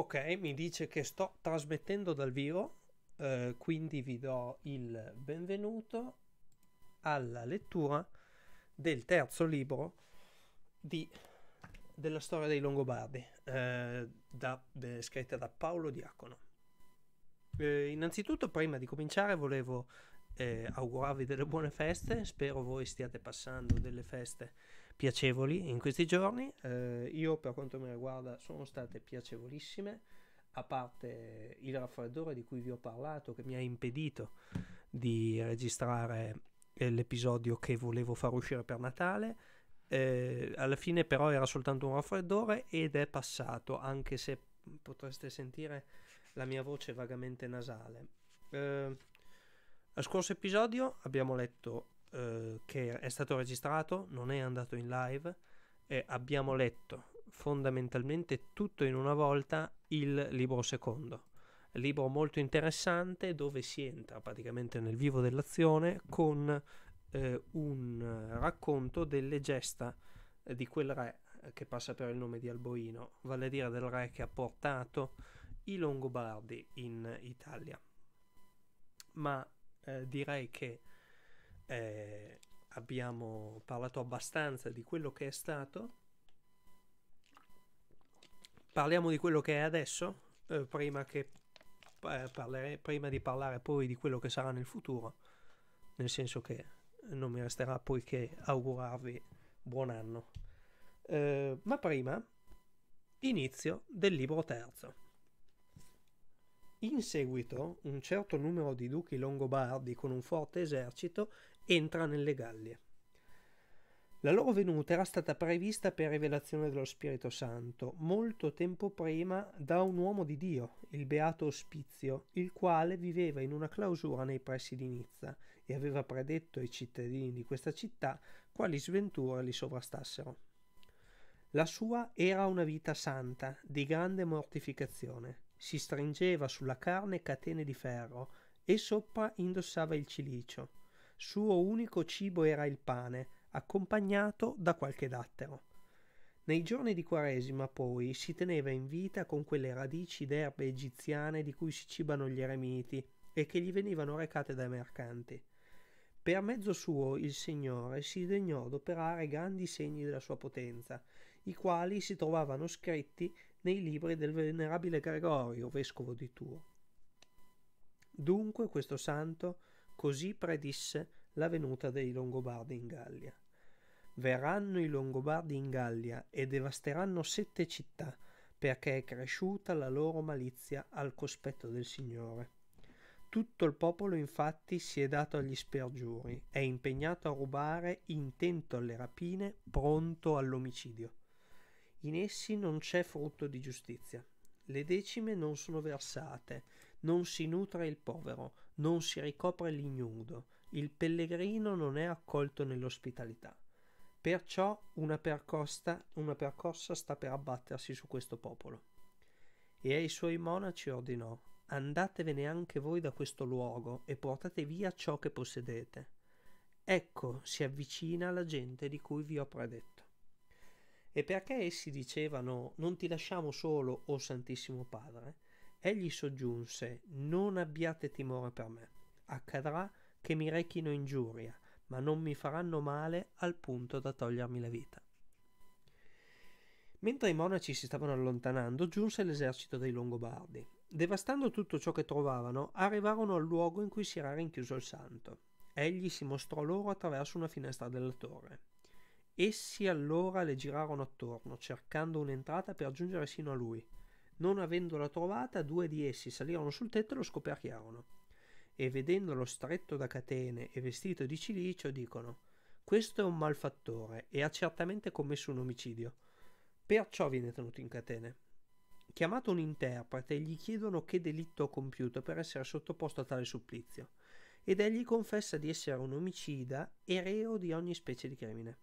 Ok, mi dice che sto trasmettendo dal vivo, eh, quindi vi do il benvenuto alla lettura del terzo libro di, della storia dei Longobardi, eh, da, eh, scritta da Paolo Diacono. Eh, innanzitutto, prima di cominciare, volevo eh, augurarvi delle buone feste, spero voi stiate passando delle feste piacevoli in questi giorni. Eh, io per quanto mi riguarda sono state piacevolissime, a parte il raffreddore di cui vi ho parlato che mi ha impedito di registrare eh, l'episodio che volevo far uscire per Natale. Eh, alla fine però era soltanto un raffreddore ed è passato, anche se potreste sentire la mia voce vagamente nasale. Eh, al scorso episodio abbiamo letto eh, che è stato registrato, non è andato in live e abbiamo letto fondamentalmente tutto in una volta il libro secondo. Libro molto interessante dove si entra praticamente nel vivo dell'azione con eh, un racconto delle gesta di quel re che passa per il nome di Alboino, vale a dire del re che ha portato i Longobardi in Italia. Ma eh, direi che eh, abbiamo parlato abbastanza di quello che è stato. Parliamo di quello che è adesso, eh, prima, che, eh, parlere, prima di parlare poi di quello che sarà nel futuro, nel senso che non mi resterà poi che augurarvi buon anno. Eh, ma prima, inizio del libro terzo. In seguito, un certo numero di duchi longobardi con un forte esercito entra nelle Gallie. La loro venuta era stata prevista per rivelazione dello Spirito Santo molto tempo prima da un uomo di Dio, il beato Ospizio, il quale viveva in una clausura nei pressi di Nizza e aveva predetto ai cittadini di questa città quali sventure li sovrastassero. La sua era una vita santa, di grande mortificazione. Si stringeva sulla carne catene di ferro e sopra indossava il cilicio suo unico cibo era il pane, accompagnato da qualche dattero. Nei giorni di Quaresima, poi, si teneva in vita con quelle radici d'erbe egiziane di cui si cibano gli eremiti e che gli venivano recate dai mercanti. Per mezzo suo il Signore si degnò d'operare grandi segni della sua potenza, i quali si trovavano scritti nei libri del venerabile Gregorio, vescovo di Tuo. Dunque questo santo Così predisse la venuta dei Longobardi in Gallia. Verranno i Longobardi in Gallia e devasteranno sette città, perché è cresciuta la loro malizia al cospetto del Signore. Tutto il popolo infatti si è dato agli spergiuri, è impegnato a rubare, intento alle rapine, pronto all'omicidio. In essi non c'è frutto di giustizia. Le decime non sono versate, non si nutre il povero, non si ricopre l'ignudo, il pellegrino non è accolto nell'ospitalità. Perciò una percosta, una percossa sta per abbattersi su questo popolo. E ai suoi monaci ordinò Andatevene anche voi da questo luogo e portate via ciò che possedete. Ecco si avvicina la gente di cui vi ho predetto. E perché essi dicevano non ti lasciamo solo, o Santissimo Padre, egli soggiunse non abbiate timore per me. Accadrà che mi rechino ingiuria, ma non mi faranno male al punto da togliermi la vita. Mentre i monaci si stavano allontanando, giunse l'esercito dei Longobardi. Devastando tutto ciò che trovavano, arrivarono al luogo in cui si era rinchiuso il santo. Egli si mostrò loro attraverso una finestra della torre. Essi allora le girarono attorno, cercando un'entrata per giungere sino a lui. Non avendola trovata, due di essi salirono sul tetto e lo scoperchiarono. E vedendolo stretto da catene e vestito di cilicio, dicono: Questo è un malfattore e ha certamente commesso un omicidio. Perciò viene tenuto in catene. Chiamato un interprete, gli chiedono che delitto ha compiuto per essere sottoposto a tale supplizio. Ed egli confessa di essere un omicida e reo di ogni specie di crimine.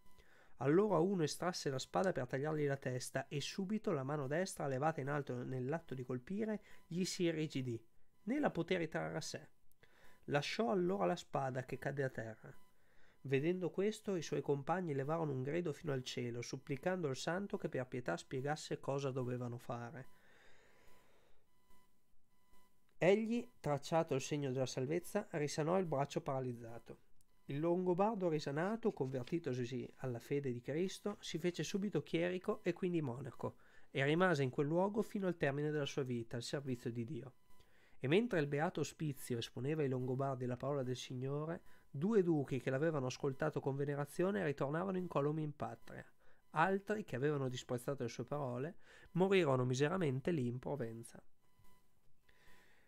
Allora uno estrasse la spada per tagliargli la testa e subito la mano destra, levata in alto nell'atto di colpire, gli si irrigidì, né la poté ritrarre a sé. Lasciò allora la spada che cadde a terra. Vedendo questo, i suoi compagni levarono un grido fino al cielo, supplicando il santo che per pietà spiegasse cosa dovevano fare. Egli, tracciato il segno della salvezza, risanò il braccio paralizzato. Il Longobardo risanato, convertitosi alla fede di Cristo, si fece subito chierico e quindi monaco, e rimase in quel luogo fino al termine della sua vita al servizio di Dio. E mentre il beato Ospizio esponeva ai Longobardi la parola del Signore, due duchi che l'avevano ascoltato con venerazione ritornavano incolumi in patria. Altri, che avevano disprezzato le sue parole, morirono miseramente lì in Provenza.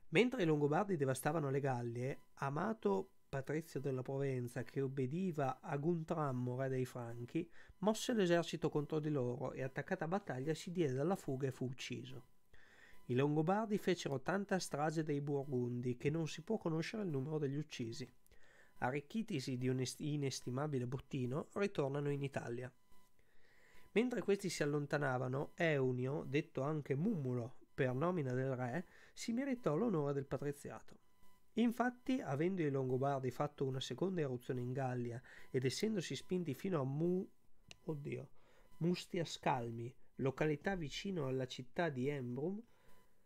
Mentre i Longobardi devastavano le Gallie, Amato Patrizio della Provenza, che obbediva a Guntrammo, re dei Franchi, mosse l'esercito contro di loro e attaccata a battaglia si diede alla fuga e fu ucciso. I Longobardi fecero tanta strage dei Burgundi che non si può conoscere il numero degli uccisi. Arricchitisi di un inestimabile bottino, ritornano in Italia. Mentre questi si allontanavano, Eunio, detto anche Mummulo per nomina del re, si meritò l'onore del patriziato. Infatti, avendo i Longobardi fatto una seconda eruzione in Gallia ed essendosi spinti fino a Mu... Oddio, Mustia Scalmi, località vicino alla città di Embrun,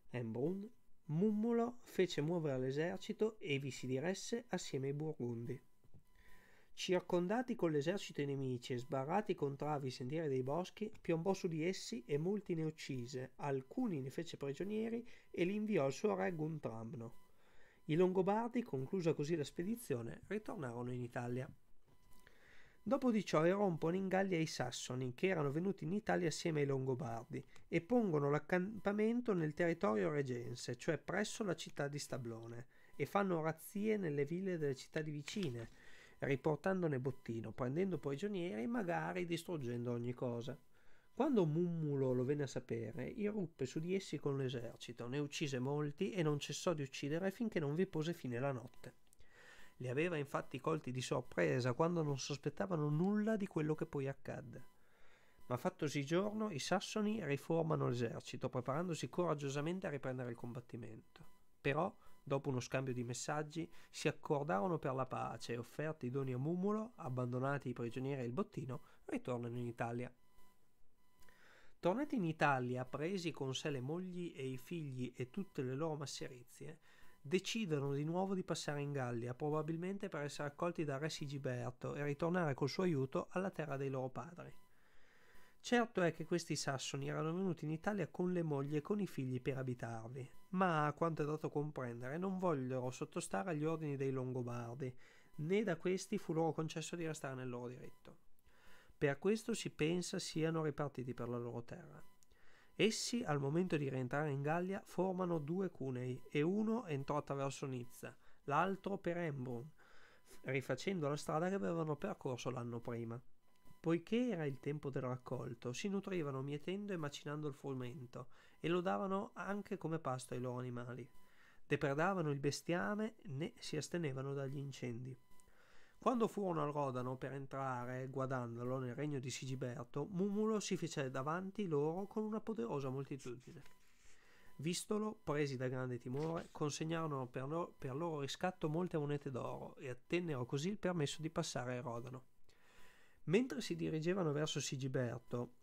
Embrun, Mummulo fece muovere l'esercito e vi si diresse assieme ai Burgundi. Circondati con l'esercito nemici e sbarrati con travi i sentieri dei boschi, piombò su di essi e molti ne uccise, alcuni ne fece prigionieri e li inviò al suo re Guntramno. I Longobardi, conclusa così la spedizione, ritornarono in Italia. Dopo di ciò irrompono in Gallia i Sassoni, che erano venuti in Italia assieme ai Longobardi, e pongono l'accampamento nel territorio regense, cioè presso la città di Stablone, e fanno razzie nelle ville delle città di vicine, riportandone bottino, prendendo prigionieri e magari distruggendo ogni cosa. Quando Mummulo lo venne a sapere, irruppe su di essi con l'esercito, ne uccise molti e non cessò di uccidere finché non vi pose fine la notte. Li aveva infatti colti di sorpresa quando non sospettavano nulla di quello che poi accadde. Ma fattosi giorno, i sassoni riformano l'esercito, preparandosi coraggiosamente a riprendere il combattimento. Però Dopo uno scambio di messaggi, si accordarono per la pace e offerti i doni a Mumulo, abbandonati i prigionieri e il bottino, ritornano in Italia. Tornati in Italia, presi con sé le mogli e i figli e tutte le loro masserizie, decidono di nuovo di passare in Gallia, probabilmente per essere accolti da re Sigiberto e ritornare col suo aiuto alla terra dei loro padri. Certo è che questi sassoni erano venuti in Italia con le mogli e con i figli per abitarvi, ma a quanto è dato comprendere non vollero sottostare agli ordini dei Longobardi, né da questi fu loro concesso di restare nel loro diritto. Per questo si pensa siano ripartiti per la loro terra. Essi, al momento di rientrare in Gallia, formano due cunei e uno entrò attraverso Nizza, l'altro per Embrun, rifacendo la strada che avevano percorso l'anno prima. Poiché era il tempo del raccolto, si nutrivano mietendo e macinando il frumento e lo davano anche come pasto ai loro animali. Depredavano il bestiame né si astenevano dagli incendi. Quando furono al Rodano per entrare, guardandolo, nel regno di Sigiberto, Mumulo si fece davanti loro con una poderosa moltitudine. Vistolo, presi da grande timore, consegnarono per, loro, per loro riscatto molte monete d'oro e ottennero così il permesso di passare al Rodano. Mentre si dirigevano verso Sigiberto,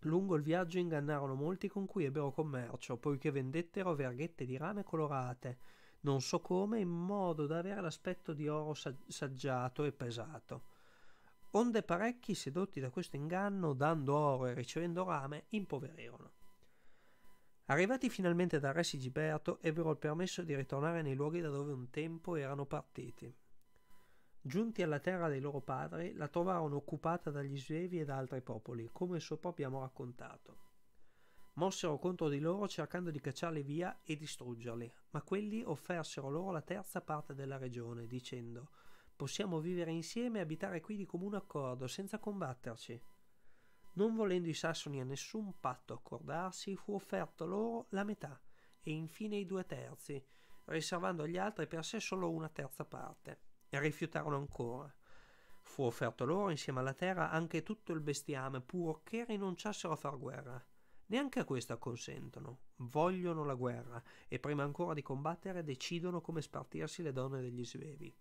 lungo il viaggio ingannarono molti con cui ebbero commercio, poiché vendettero verghette di rame colorate, non so come, in modo da avere l'aspetto di oro saggiato e pesato. Onde parecchi, sedotti da questo inganno, dando oro e ricevendo rame, impoverirono. Arrivati finalmente da re Sigiberto, ebbero il permesso di ritornare nei luoghi da dove un tempo erano partiti. Giunti alla terra dei loro padri, la trovarono occupata dagli Svevi e da altri popoli, come sopra abbiamo raccontato. Mossero contro di loro cercando di cacciarli via e distruggerli, ma quelli offersero loro la terza parte della regione, dicendo Possiamo vivere insieme e abitare qui di comune accordo, senza combatterci. Non volendo i sassoni a nessun patto accordarsi, fu offerto loro la metà e infine i due terzi, riservando agli altri per sé solo una terza parte e rifiutarono ancora. Fu offerto loro insieme alla terra anche tutto il bestiame, purché rinunciassero a far guerra. Neanche a questo consentono. Vogliono la guerra e prima ancora di combattere decidono come spartirsi le donne degli svevi.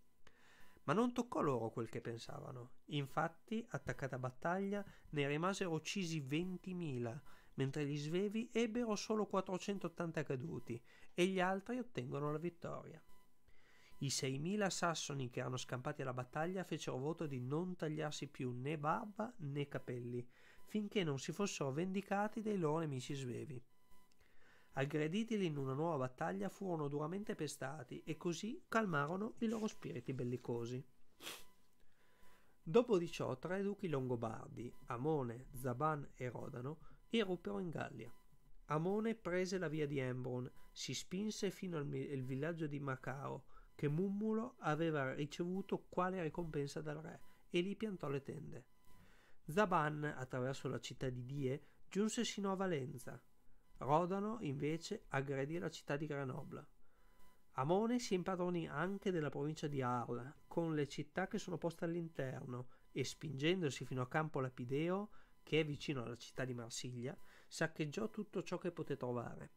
Ma non toccò loro quel che pensavano. Infatti, attaccata battaglia, ne rimasero uccisi ventimila, mentre gli svevi ebbero solo 480 caduti e gli altri ottengono la vittoria. I 6.000 sassoni che erano scampati alla battaglia fecero voto di non tagliarsi più né barba né capelli, finché non si fossero vendicati dei loro nemici svevi. Aggrediti in una nuova battaglia furono duramente pestati e così calmarono i loro spiriti bellicosi. Dopo di ciò tre duchi longobardi, Amone, Zaban e Rodano, eruppero in Gallia. Amone prese la via di Embrun, si spinse fino al villaggio di Macao, che Mummulo aveva ricevuto quale ricompensa dal re, e lì piantò le tende. Zaban, attraverso la città di Die, giunse sino a Valenza. Rodano, invece, aggredì la città di Grenoble. Amone si impadronì anche della provincia di Arles, con le città che sono poste all'interno, e spingendosi fino a Campo Lapideo, che è vicino alla città di Marsiglia, saccheggiò tutto ciò che poté trovare.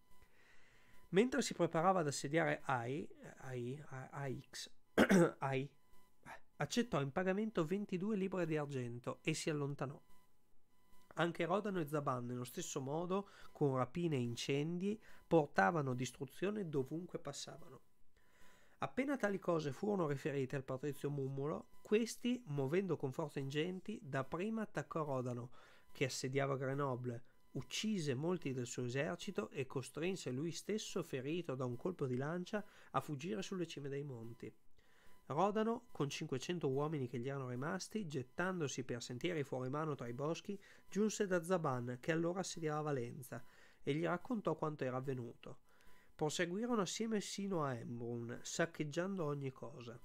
Mentre si preparava ad assediare Ai, Ai, AX, Ai, accettò in pagamento 22 libbre di argento e si allontanò. Anche Rodano e Zaban, nello stesso modo, con rapine e incendi, portavano distruzione dovunque passavano. Appena tali cose furono riferite al patrizio Mummulo, questi, muovendo con forze ingenti, dapprima attaccò Rodano, che assediava Grenoble, uccise molti del suo esercito e costrinse lui stesso, ferito da un colpo di lancia, a fuggire sulle cime dei monti. Rodano, con 500 uomini che gli erano rimasti, gettandosi per sentieri fuori mano tra i boschi, giunse da Zaban, che allora assediava Valenza, e gli raccontò quanto era avvenuto. Proseguirono assieme sino a Embrun, saccheggiando ogni cosa.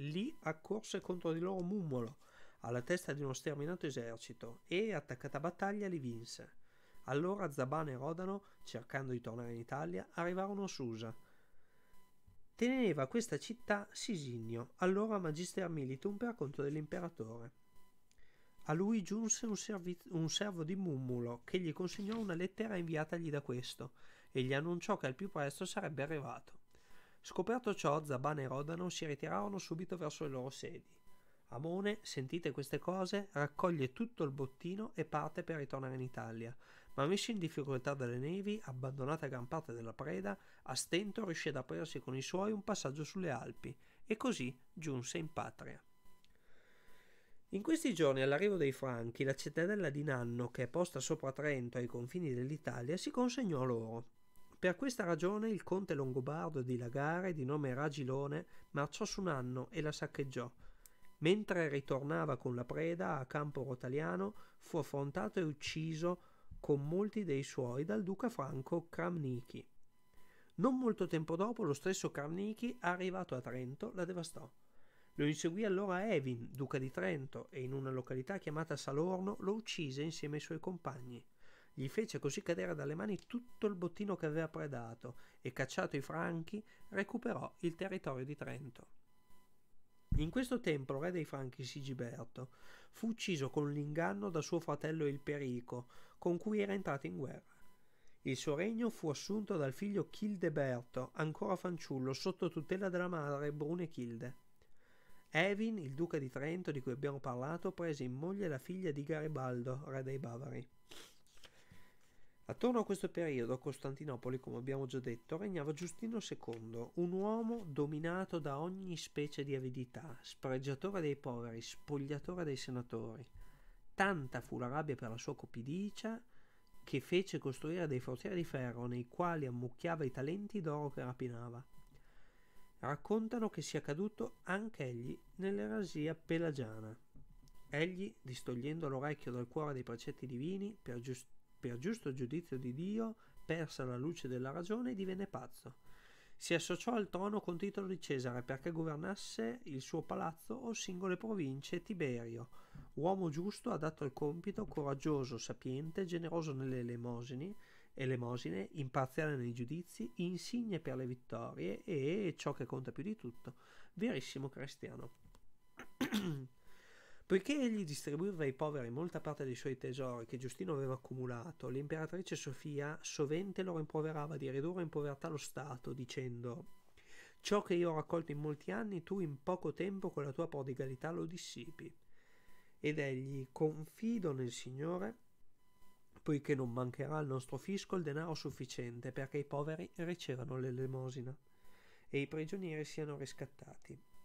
Lì accorse contro di loro Mummolo, alla testa di uno sterminato esercito, e, attaccata a battaglia, li vinse. Allora Zaban e Rodano, cercando di tornare in Italia, arrivarono a Susa. Teneva questa città Sisinio, allora magister militum per conto dell'imperatore. A lui giunse un, servi- un servo di Mummulo che gli consegnò una lettera inviatagli da questo e gli annunciò che al più presto sarebbe arrivato. Scoperto ciò, Zaban e Rodano si ritirarono subito verso le loro sedi. Amone, sentite queste cose, raccoglie tutto il bottino e parte per ritornare in Italia, ma messo in difficoltà dalle nevi, abbandonata gran parte della preda, a stento riuscì ad aprirsi con i suoi un passaggio sulle Alpi e così giunse in patria. In questi giorni, all'arrivo dei Franchi, la cittadella di Nanno, che è posta sopra Trento ai confini dell'Italia, si consegnò loro. Per questa ragione il conte longobardo di Lagare, di nome Ragilone, marciò su Nanno e la saccheggiò. Mentre ritornava con la preda a Campo Rotaliano, fu affrontato e ucciso con molti dei suoi dal duca franco Kramniki. Non molto tempo dopo lo stesso Kramniki, arrivato a Trento, la devastò. Lo inseguì allora Evin, duca di Trento, e in una località chiamata Salorno lo uccise insieme ai suoi compagni. Gli fece così cadere dalle mani tutto il bottino che aveva predato e, cacciato i franchi, recuperò il territorio di Trento. In questo tempo, re dei Franchi Sigiberto fu ucciso con l'inganno da suo fratello il Perico, con cui era entrato in guerra. Il suo regno fu assunto dal figlio Childeberto, ancora fanciullo, sotto tutela della madre Brunechilde. Evin, il duca di Trento di cui abbiamo parlato, prese in moglie la figlia di Garibaldo, re dei Bavari. Attorno a questo periodo a Costantinopoli, come abbiamo già detto, regnava Giustino II, un uomo dominato da ogni specie di avidità, spregiatore dei poveri, spogliatore dei senatori. Tanta fu la rabbia per la sua copidicia che fece costruire dei forzieri di ferro nei quali ammucchiava i talenti d'oro che rapinava. Raccontano che sia caduto anche egli nell'erasia pelagiana. Egli, distogliendo l'orecchio dal cuore dei precetti divini, per giustizia per giusto giudizio di Dio, persa la luce della ragione divenne pazzo. Si associò al trono con titolo di Cesare perché governasse il suo palazzo o singole province Tiberio, uomo giusto, adatto al compito, coraggioso, sapiente, generoso nelle elemosini, elemosine, imparziale nei giudizi, insigne per le vittorie e, ciò che conta più di tutto, verissimo cristiano. Poiché egli distribuiva ai poveri molta parte dei suoi tesori che Giustino aveva accumulato, l'imperatrice Sofia sovente lo rimproverava di ridurre in povertà lo Stato, dicendo Ciò che io ho raccolto in molti anni, tu in poco tempo con la tua prodigalità lo dissipi. Ed egli, confido nel Signore, poiché non mancherà al nostro fisco il denaro sufficiente perché i poveri ricevano l'elemosina e i prigionieri siano riscattati.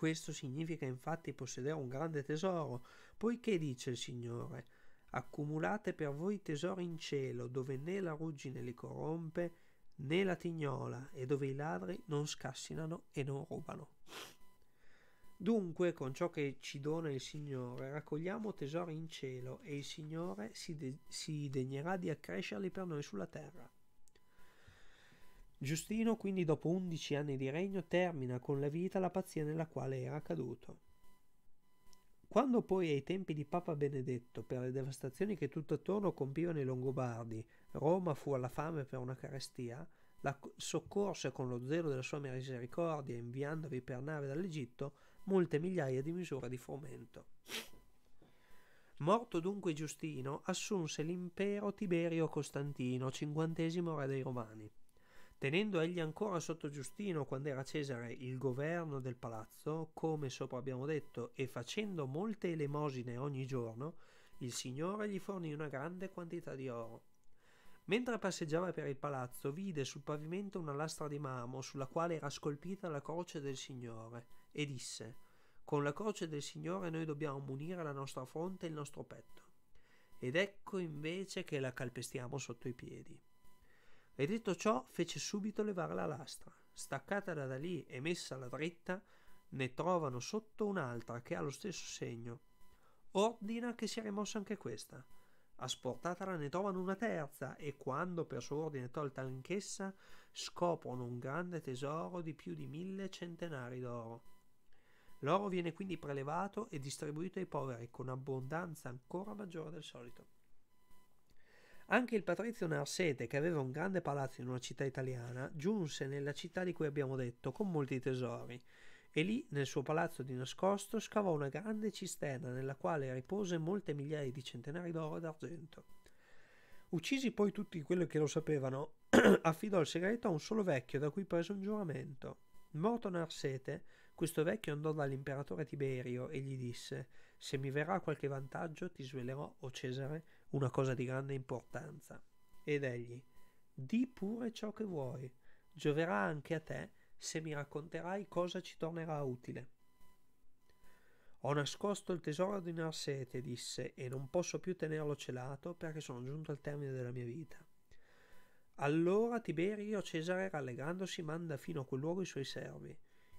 Questo significa infatti possedere un grande tesoro, poiché dice il Signore, accumulate per voi tesori in cielo, dove né la ruggine li corrompe, né la tignola, e dove i ladri non scassinano e non rubano. Dunque, con ciò che ci dona il Signore, raccogliamo tesori in cielo e il Signore si, de- si degnerà di accrescerli per noi sulla terra. Giustino quindi dopo undici anni di regno termina con la vita la pazzia nella quale era caduto. Quando poi ai tempi di Papa Benedetto, per le devastazioni che tutto attorno compivano i Longobardi, Roma fu alla fame per una carestia, la soccorse con lo zelo della sua misericordia, inviandovi per nave dall'Egitto molte migliaia di misure di frumento. Morto dunque Giustino, assunse l'impero Tiberio Costantino, cinquantesimo re dei Romani. Tenendo egli ancora sotto Giustino, quando era Cesare, il governo del palazzo, come sopra abbiamo detto, e facendo molte elemosine ogni giorno, il Signore gli fornì una grande quantità di oro. Mentre passeggiava per il palazzo, vide sul pavimento una lastra di marmo sulla quale era scolpita la croce del Signore, e disse: Con la croce del Signore noi dobbiamo munire la nostra fronte e il nostro petto. Ed ecco invece che la calpestiamo sotto i piedi. E detto ciò, fece subito levare la lastra. Staccatela da lì e messala dritta, ne trovano sotto un'altra che ha lo stesso segno. Ordina che sia rimossa anche questa. Asportatela ne trovano una terza e quando per suo ordine tolta anch'essa scoprono un grande tesoro di più di mille centenari d'oro. L'oro viene quindi prelevato e distribuito ai poveri con abbondanza ancora maggiore del solito. Anche il patrizio Narsete, che aveva un grande palazzo in una città italiana, giunse nella città di cui abbiamo detto con molti tesori, e lì, nel suo palazzo di nascosto, scavò una grande cisterna nella quale ripose molte migliaia di centenari d'oro e d'argento. Uccisi poi tutti quelli che lo sapevano, affidò il segreto a un solo vecchio da cui prese un giuramento. Morto Narsete, questo vecchio andò dall'imperatore Tiberio e gli disse: Se mi verrà qualche vantaggio, ti svelerò, o Cesare, una cosa di grande importanza. Ed egli, di pure ciò che vuoi, gioverà anche a te se mi racconterai cosa ci tornerà utile. Ho nascosto il tesoro di Narsete, disse, e non posso più tenerlo celato perché sono giunto al termine della mia vita. Allora Tiberio Cesare, rallegrandosi, manda fino a quel luogo i suoi servi.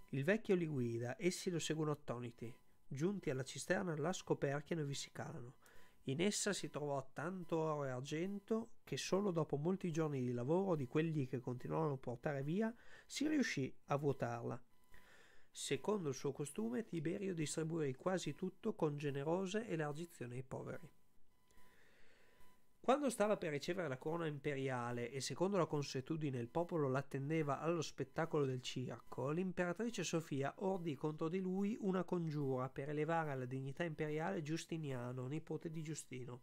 Il vecchio li guida, essi lo seguono attoniti. Giunti alla cisterna la scoperchiano e vi si calano. In essa si trovò tanto oro e argento che solo dopo molti giorni di lavoro di quelli che continuavano a portare via si riuscì a vuotarla. Secondo il suo costume, Tiberio distribuì quasi tutto con generose elargizioni ai poveri. Quando stava per ricevere la corona imperiale e secondo la consuetudine il popolo l'attendeva allo spettacolo del circo, l'imperatrice Sofia ordì contro di lui una congiura per elevare alla dignità imperiale Giustiniano, nipote di Giustino.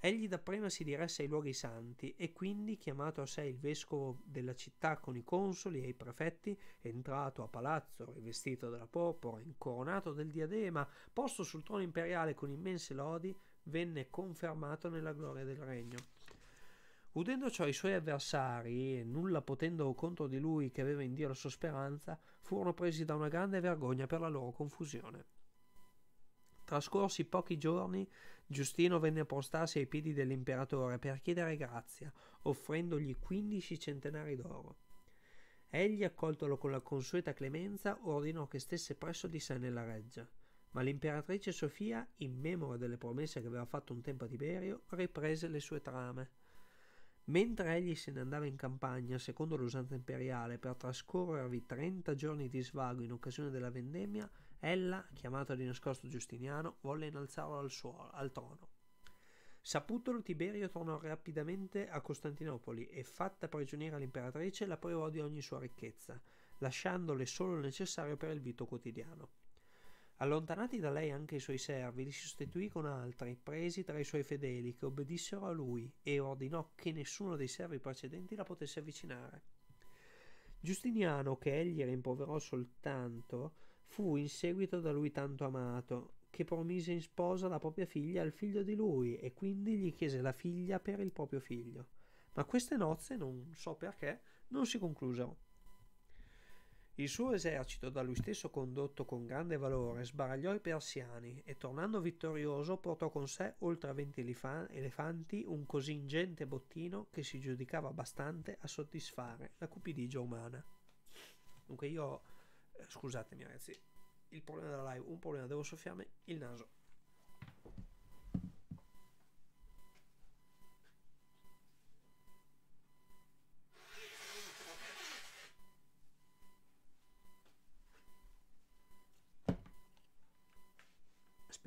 Egli dapprima si diresse ai luoghi santi e quindi, chiamato a sé il vescovo della città con i consoli e i prefetti, entrato a palazzo, rivestito della porpora, incoronato del diadema, posto sul trono imperiale con immense lodi, venne confermato nella gloria del regno. Udendo ciò i suoi avversari, e nulla potendo contro di lui che aveva in Dio la sua speranza, furono presi da una grande vergogna per la loro confusione. Trascorsi pochi giorni, Giustino venne a postarsi ai piedi dell'imperatore per chiedere grazia, offrendogli quindici centenari d'oro. Egli, accoltolo con la consueta clemenza, ordinò che stesse presso di sé nella reggia. Ma l'imperatrice Sofia, in memoria delle promesse che aveva fatto un tempo a Tiberio, riprese le sue trame. Mentre egli se ne andava in campagna, secondo l'usanza imperiale, per trascorrervi trenta giorni di svago in occasione della vendemmia, ella, chiamata di nascosto Giustiniano, volle innalzarlo al, suolo, al trono. Saputolo, Tiberio tornò rapidamente a Costantinopoli e, fatta prigioniera l'imperatrice, la privò di ogni sua ricchezza, lasciandole solo il necessario per il vito quotidiano. Allontanati da lei anche i suoi servi, li sostituì con altri, presi tra i suoi fedeli, che obbedissero a lui, e ordinò che nessuno dei servi precedenti la potesse avvicinare. Giustiniano, che egli rimproverò soltanto, fu in seguito da lui tanto amato, che promise in sposa la propria figlia al figlio di lui e quindi gli chiese la figlia per il proprio figlio. Ma queste nozze, non so perché, non si conclusero. Il suo esercito, da lui stesso condotto con grande valore, sbaragliò i persiani e, tornando vittorioso, portò con sé, oltre a venti elefanti, un così ingente bottino che si giudicava bastante a soddisfare la cupidigia umana. Dunque io, eh, scusatemi ragazzi, il problema della live, un problema, devo soffiarmi il naso.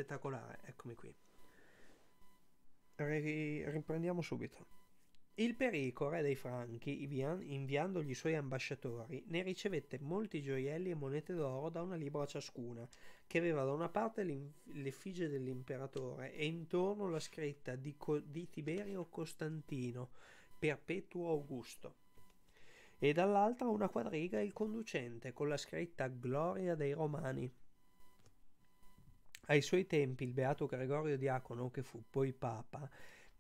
Spettacolare, eccomi qui. Riprendiamo subito. Il Perico, re dei Franchi, inviandogli i suoi ambasciatori, ne ricevette molti gioielli e monete d'oro da una libra ciascuna, che aveva da una parte l'effigie dell'imperatore e intorno la scritta di, Co- di Tiberio Costantino, perpetuo Augusto, e dall'altra una quadriga il conducente con la scritta Gloria dei Romani. Ai suoi tempi il beato Gregorio Diacono, che fu poi papa,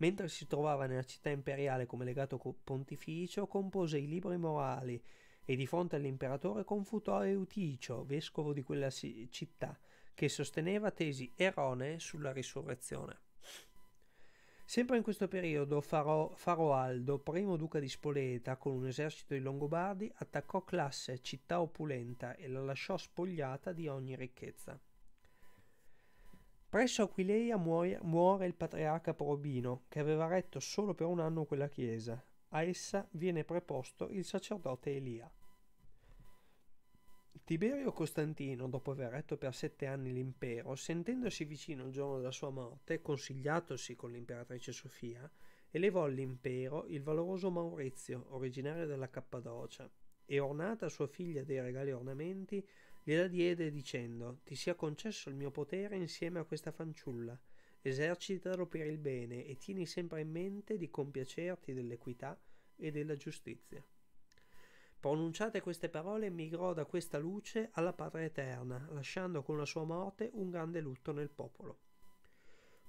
Mentre si trovava nella città imperiale come legato pontificio, compose i libri morali e di fronte all'imperatore confutò Euticio, vescovo di quella città, che sosteneva tesi erronee sulla risurrezione. Sempre in questo periodo Faro, Faroaldo, primo duca di Spoleta, con un esercito di Longobardi, attaccò Classe, città opulenta, e la lasciò spogliata di ogni ricchezza. Presso Aquileia muore, muore il patriarca Probino, che aveva retto solo per un anno quella chiesa. A essa viene preposto il sacerdote Elia. Tiberio Costantino, dopo aver retto per sette anni l'impero, sentendosi vicino il giorno della sua morte, consigliatosi con l'imperatrice Sofia, elevò all'impero il valoroso Maurizio, originario della Cappadocia, e ornata sua figlia dei regali ornamenti, gliela diede dicendo ti sia concesso il mio potere insieme a questa fanciulla. Esercitalo per il bene e tieni sempre in mente di compiacerti dell'equità e della giustizia. Pronunciate queste parole emigrò da questa luce alla patria eterna lasciando con la sua morte un grande lutto nel popolo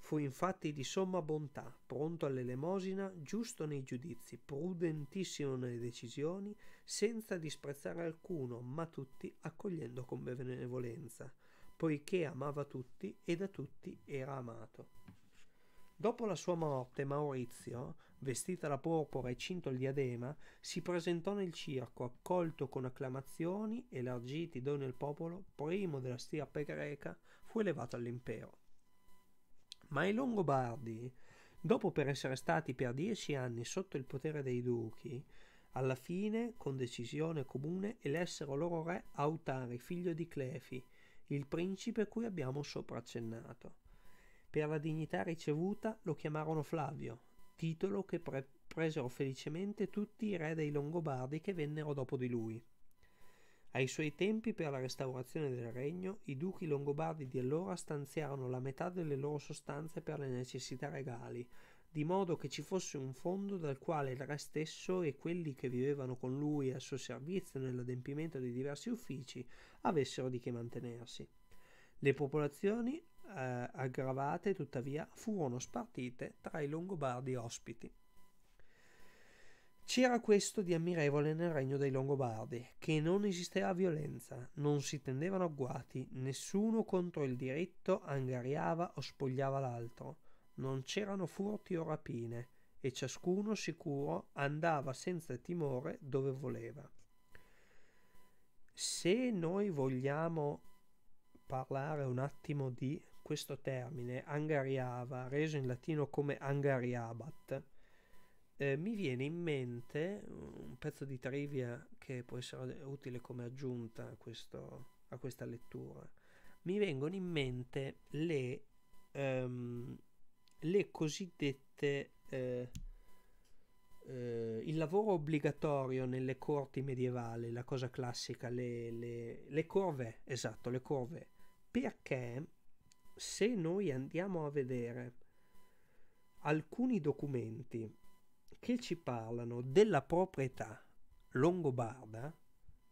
Fu infatti di somma bontà, pronto all'elemosina, giusto nei giudizi, prudentissimo nelle decisioni, senza disprezzare alcuno, ma tutti accogliendo con benevolenza, poiché amava tutti e da tutti era amato. Dopo la sua morte, Maurizio, vestita la porpora e cinto il diadema, si presentò nel circo, accolto con acclamazioni, elargiti doni al popolo, primo della stirpe greca, fu elevato all'impero ma i Longobardi, dopo per essere stati per dieci anni sotto il potere dei duchi, alla fine, con decisione comune, elessero loro re Autari, figlio di Clefi, il principe cui abbiamo sopra accennato. Per la dignità ricevuta lo chiamarono Flavio, titolo che pre- presero felicemente tutti i re dei Longobardi che vennero dopo di lui. Ai suoi tempi, per la restaurazione del regno, i duchi longobardi di allora stanziarono la metà delle loro sostanze per le necessità regali, di modo che ci fosse un fondo dal quale il re stesso e quelli che vivevano con lui al suo servizio nell'adempimento di diversi uffici avessero di che mantenersi. Le popolazioni eh, aggravate, tuttavia, furono spartite tra i longobardi ospiti. C'era questo di ammirevole nel regno dei Longobardi, che non esisteva violenza, non si tendevano agguati, nessuno contro il diritto angariava o spogliava l'altro, non c'erano furti o rapine, e ciascuno sicuro andava senza timore dove voleva. Se noi vogliamo parlare un attimo di questo termine, angariava, reso in latino come angariabat, eh, mi viene in mente un pezzo di trivia che può essere utile come aggiunta a, questo, a questa lettura. Mi vengono in mente le, um, le cosiddette... Eh, eh, il lavoro obbligatorio nelle corti medievali, la cosa classica, le, le, le corvée, esatto, le corvée, perché se noi andiamo a vedere alcuni documenti che ci parlano della proprietà longobarda,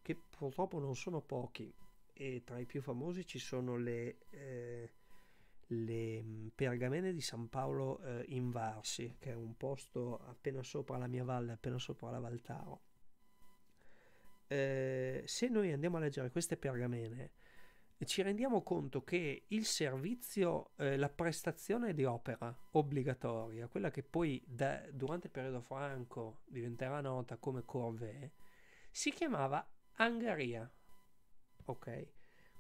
che purtroppo non sono pochi, e tra i più famosi ci sono le, eh, le mm, pergamene di San Paolo eh, in Varsi, che è un posto appena sopra la mia valle, appena sopra la Valtaro. Eh, se noi andiamo a leggere queste pergamene, ci rendiamo conto che il servizio, eh, la prestazione di opera obbligatoria, quella che poi da, durante il periodo franco diventerà nota come corvée, si chiamava angaria. Ok?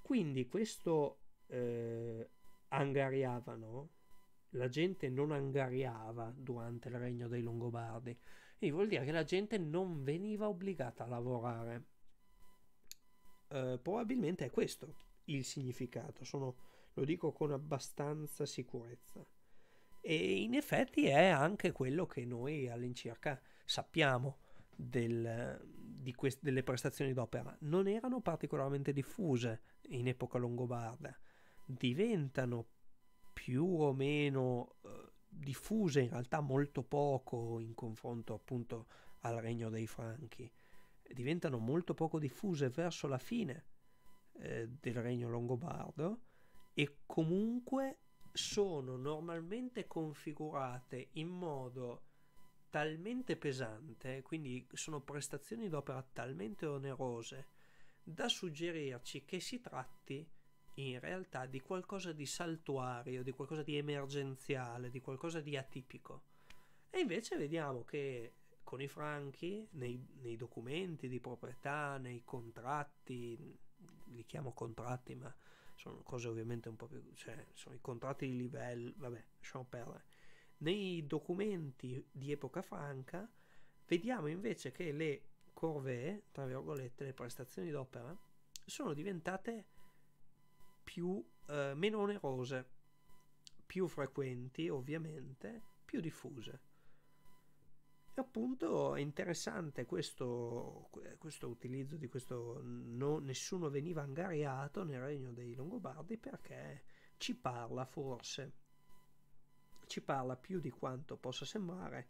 Quindi questo eh, angariavano, la gente non angariava durante il regno dei Longobardi, e vuol dire che la gente non veniva obbligata a lavorare. Eh, probabilmente è questo il significato, sono, lo dico con abbastanza sicurezza. E in effetti è anche quello che noi all'incirca sappiamo del, quest- delle prestazioni d'opera. Non erano particolarmente diffuse in epoca longobarda, diventano più o meno eh, diffuse in realtà molto poco in confronto appunto al regno dei Franchi. Diventano molto poco diffuse verso la fine eh, del regno longobardo e comunque sono normalmente configurate in modo talmente pesante, quindi sono prestazioni d'opera talmente onerose da suggerirci che si tratti in realtà di qualcosa di saltuario, di qualcosa di emergenziale, di qualcosa di atipico. E invece vediamo che con i franchi, nei, nei documenti di proprietà, nei contratti, li chiamo contratti, ma sono cose ovviamente un po' più, cioè sono i contratti di livello, vabbè, lasciamo perdere. Nei documenti di epoca franca vediamo invece che le corvée, tra virgolette, le prestazioni d'opera, sono diventate più, eh, meno onerose, più frequenti ovviamente, più diffuse. Appunto è interessante questo, questo utilizzo di questo no, nessuno veniva angariato nel regno dei Longobardi perché ci parla forse, ci parla più di quanto possa sembrare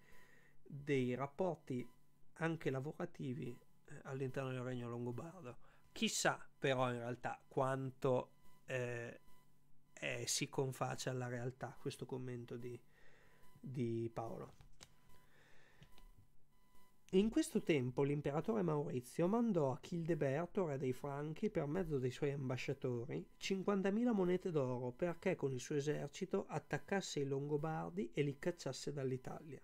dei rapporti anche lavorativi eh, all'interno del regno longobardo. Chissà però in realtà quanto eh, eh, si confaccia alla realtà questo commento di, di Paolo. In questo tempo l'imperatore Maurizio mandò a Childeberto, re dei Franchi, per mezzo dei suoi ambasciatori, 50.000 monete d'oro perché con il suo esercito attaccasse i Longobardi e li cacciasse dall'Italia.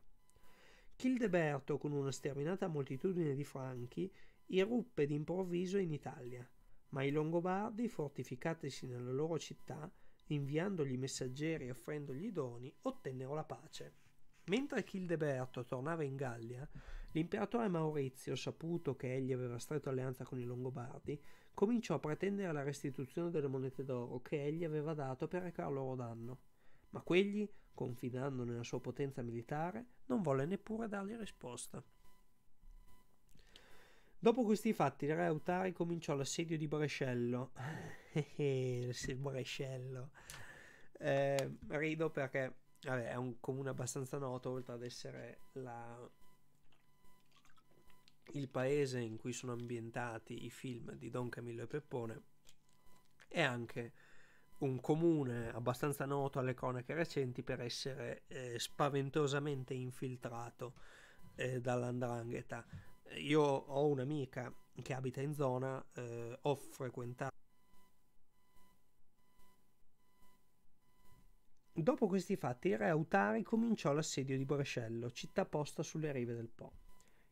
Childeberto, con una sterminata moltitudine di Franchi, irruppe d'improvviso in Italia, ma i Longobardi, fortificatisi nella loro città, inviandogli messaggeri e offrendogli doni, ottennero la pace. Mentre Childeberto tornava in Gallia, L'imperatore Maurizio, saputo che egli aveva stretto alleanza con i Longobardi, cominciò a pretendere la restituzione delle monete d'oro che egli aveva dato per recar loro danno. Ma quegli, confidando nella sua potenza militare, non volle neppure dargli risposta. Dopo questi fatti, il re Autari cominciò l'assedio di Brescello. il Brescello. Eh, rido perché vabbè, è un comune abbastanza noto, oltre ad essere la il paese in cui sono ambientati i film di Don Camillo e Peppone è anche un comune abbastanza noto alle cronache recenti per essere eh, spaventosamente infiltrato eh, dall'andrangheta. Io ho un'amica che abita in zona, eh, ho frequentato. Dopo questi fatti, il re Autari cominciò l'assedio di Brescello, città posta sulle rive del Po.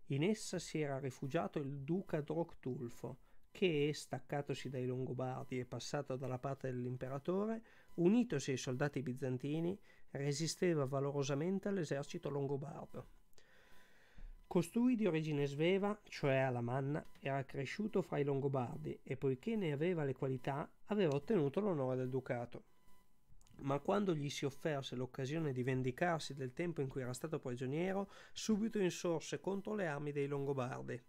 In essa si era rifugiato il duca Droctulfo, che, staccatosi dai Longobardi e passato dalla parte dell'imperatore, unitosi ai soldati bizantini, resisteva valorosamente all'esercito longobardo. Costui di origine sveva, cioè alamanna, era cresciuto fra i Longobardi e poiché ne aveva le qualità, aveva ottenuto l'onore del ducato ma quando gli si offerse l'occasione di vendicarsi del tempo in cui era stato prigioniero, subito insorse contro le armi dei Longobardi.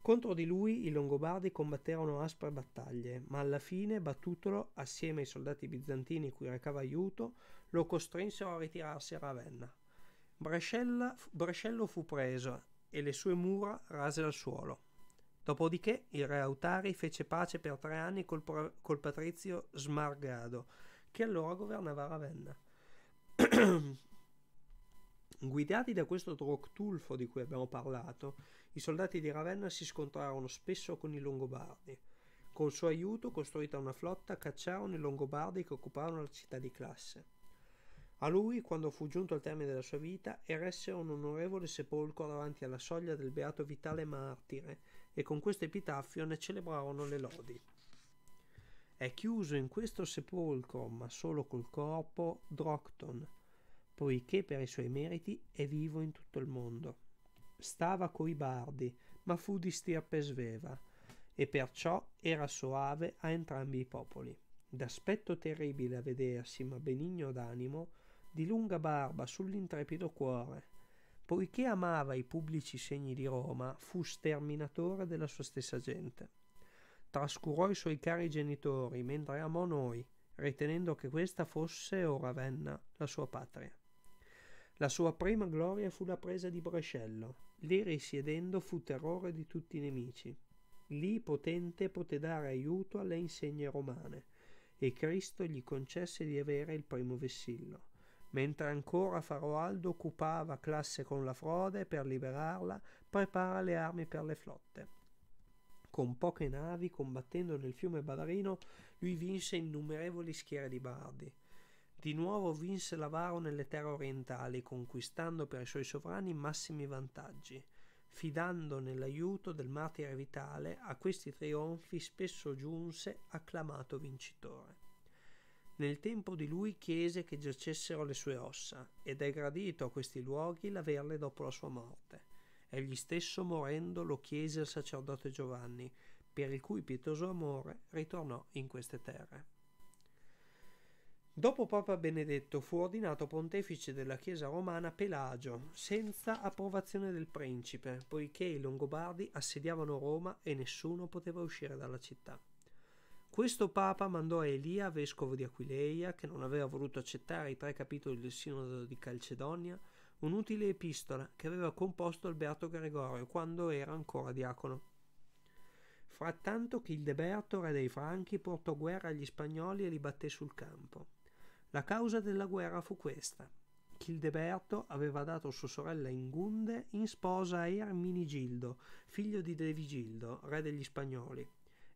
Contro di lui i Longobardi combatterono aspre battaglie, ma alla fine, battutolo assieme ai soldati bizantini cui recava aiuto, lo costrinsero a ritirarsi a Ravenna. Brescella, Brescello fu preso e le sue mura rase al suolo. Dopodiché il re Autari fece pace per tre anni col, col patrizio Smargado, che allora governava Ravenna. Guidati da questo Troctulfo di cui abbiamo parlato, i soldati di Ravenna si scontrarono spesso con i Longobardi. Col suo aiuto, costruita una flotta, cacciarono i Longobardi che occupavano la città di classe. A lui, quando fu giunto al termine della sua vita, eresse un onorevole sepolcro davanti alla soglia del beato Vitale Martire e con questo epitaffio ne celebrarono le lodi. È chiuso in questo sepolcro, ma solo col corpo, Drocton, poiché per i suoi meriti è vivo in tutto il mondo. Stava coi bardi, ma fu di stirpe sveva, e perciò era soave a entrambi i popoli. D'aspetto terribile a vedersi, ma benigno d'animo, di lunga barba sull'intrepido cuore. Poiché amava i pubblici segni di Roma, fu sterminatore della sua stessa gente. Trascurò i suoi cari genitori, mentre amò noi, ritenendo che questa fosse o Ravenna la sua patria. La sua prima gloria fu la presa di Brescello. Lì risiedendo fu terrore di tutti i nemici. Lì potente poté dare aiuto alle insegne romane e Cristo gli concesse di avere il primo vessillo. Mentre ancora Faroaldo occupava classe con la frode per liberarla, prepara le armi per le flotte. Con poche navi, combattendo nel fiume Badarino, lui vinse innumerevoli schiere di bardi. Di nuovo vinse l'avaro nelle terre orientali, conquistando per i suoi sovrani massimi vantaggi. Fidando nell'aiuto del martire vitale, a questi trionfi spesso giunse acclamato vincitore. Nel tempo di lui chiese che giacessero le sue ossa, ed è gradito a questi luoghi l'averle dopo la sua morte. Egli stesso morendo lo chiese al sacerdote Giovanni, per il cui pietoso amore ritornò in queste terre. Dopo Papa Benedetto fu ordinato pontefice della Chiesa romana Pelagio, senza approvazione del principe, poiché i Longobardi assediavano Roma e nessuno poteva uscire dalla città. Questo Papa mandò a Elia, vescovo di Aquileia, che non aveva voluto accettare i tre capitoli del Sinodo di Calcedonia, un'utile epistola che aveva composto il Beato Gregorio quando era ancora diacono. Frattanto Childeberto, re dei Franchi, portò guerra agli spagnoli e li batté sul campo. La causa della guerra fu questa. Childeberto aveva dato sua sorella Ingunde in sposa a Erminigildo, figlio di Devigildo, re degli spagnoli.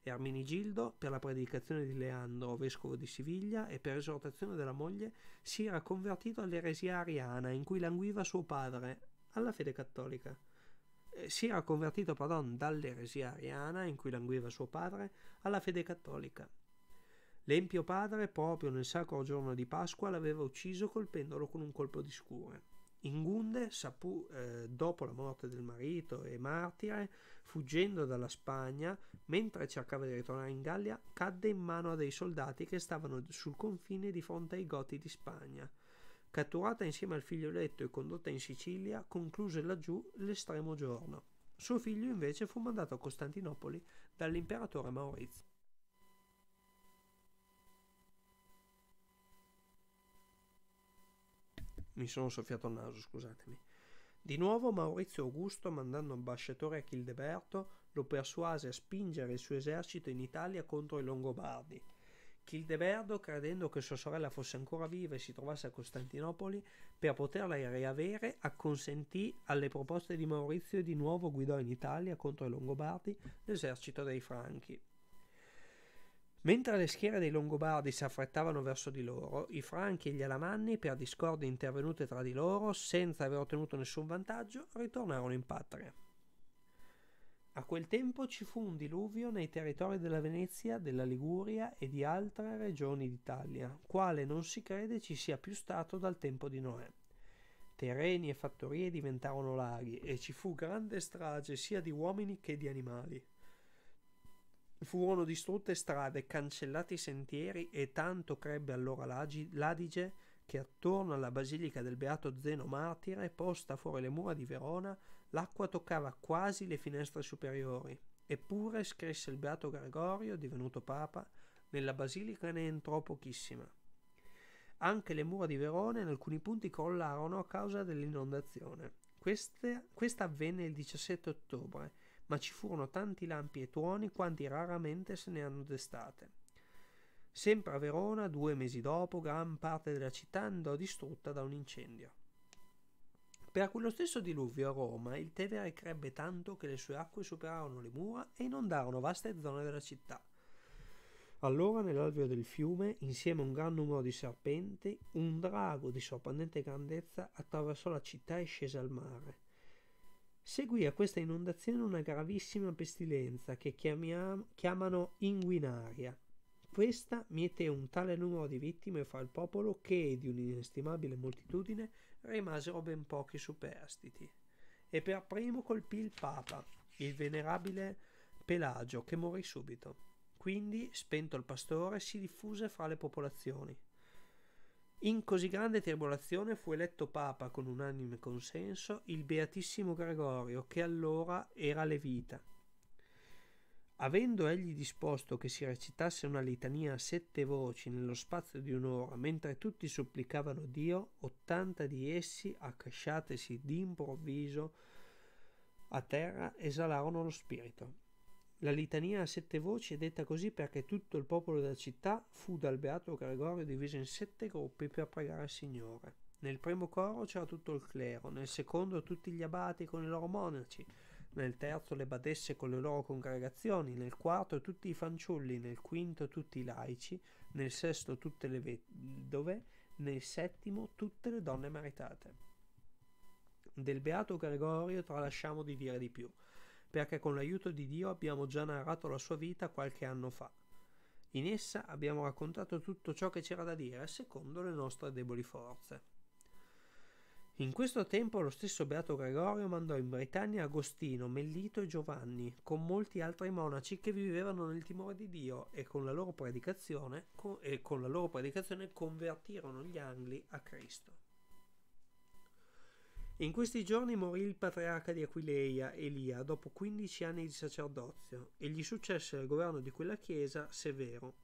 Erminigildo, per la predicazione di Leandro, vescovo di Siviglia, e per esortazione della moglie, si era convertito all'eresia ariana in cui languiva suo padre, alla fede cattolica. Eh, si era convertito, pardon, dall'eresia ariana in cui languiva suo padre alla fede cattolica. L'empio padre, proprio nel sacro giorno di Pasqua, l'aveva ucciso colpendolo con un colpo di scure. Ingunde sapù, eh, dopo la morte del marito e martire, fuggendo dalla Spagna, mentre cercava di ritornare in Gallia, cadde in mano a dei soldati che stavano sul confine di fronte ai Goti di Spagna. Catturata insieme al figlioletto e condotta in Sicilia, concluse laggiù l'estremo giorno. Suo figlio invece fu mandato a Costantinopoli dall'imperatore Maurizio. Mi sono soffiato il naso, scusatemi. Di nuovo Maurizio Augusto, mandando ambasciatore a Childeberto, lo persuase a spingere il suo esercito in Italia contro i Longobardi. Childeberto, credendo che sua sorella fosse ancora viva e si trovasse a Costantinopoli, per poterla riavere, acconsentì alle proposte di Maurizio e di nuovo guidò in Italia contro i Longobardi l'esercito dei Franchi. Mentre le schiere dei Longobardi si affrettavano verso di loro, i Franchi e gli Alamanni, per discordie intervenute tra di loro, senza aver ottenuto nessun vantaggio, ritornarono in patria. A quel tempo ci fu un diluvio nei territori della Venezia, della Liguria e di altre regioni d'Italia, quale non si crede ci sia più stato dal tempo di Noè. Terreni e fattorie diventarono laghi e ci fu grande strage sia di uomini che di animali. Furono distrutte strade, cancellati sentieri e tanto crebbe allora l'Adige che attorno alla basilica del beato Zeno Martire, posta fuori le mura di Verona, l'acqua toccava quasi le finestre superiori. Eppure, scrisse il beato Gregorio, divenuto papa, nella basilica ne entrò pochissima. Anche le mura di Verona in alcuni punti crollarono a causa dell'inondazione. Queste, questa avvenne il 17 ottobre ma ci furono tanti lampi e tuoni quanti raramente se ne hanno d'estate. Sempre a Verona, due mesi dopo, gran parte della città andò distrutta da un incendio. Per quello stesso diluvio a Roma il Tevere crebbe tanto che le sue acque superarono le mura e inondarono vaste zone della città. Allora nell'alveo del fiume, insieme a un gran numero di serpenti, un drago di sorprendente grandezza attraversò la città e scese al mare. Seguì a questa inondazione una gravissima pestilenza che chiamiam- chiamano inguinaria. Questa miete un tale numero di vittime fra il popolo che di un'inestimabile moltitudine rimasero ben pochi superstiti. E per primo colpì il Papa, il venerabile Pelagio, che morì subito. Quindi, spento il pastore, si diffuse fra le popolazioni. In così grande tribolazione fu eletto Papa con unanime consenso il Beatissimo Gregorio, che allora era levita. Avendo egli disposto che si recitasse una litania a sette voci nello spazio di un'ora, mentre tutti supplicavano Dio, ottanta di essi, accasciatesi d'improvviso a terra, esalarono lo spirito. La litania a sette voci è detta così perché tutto il popolo della città fu dal beato Gregorio diviso in sette gruppi per pregare al Signore. Nel primo coro c'era tutto il clero, nel secondo tutti gli abati con i loro monaci, nel terzo le badesse con le loro congregazioni, nel quarto tutti i fanciulli, nel quinto tutti i laici, nel sesto tutte le vedove, nel settimo tutte le donne maritate. Del beato Gregorio tralasciamo di dire di più perché con l'aiuto di Dio abbiamo già narrato la sua vita qualche anno fa. In essa abbiamo raccontato tutto ciò che c'era da dire secondo le nostre deboli forze. In questo tempo lo stesso Beato Gregorio mandò in Britannia Agostino, Mellito e Giovanni, con molti altri monaci che vivevano nel timore di Dio e con la loro predicazione, con la loro predicazione convertirono gli angli a Cristo. In questi giorni morì il patriarca di Aquileia, Elia, dopo 15 anni di sacerdozio, e gli successe al governo di quella chiesa Severo.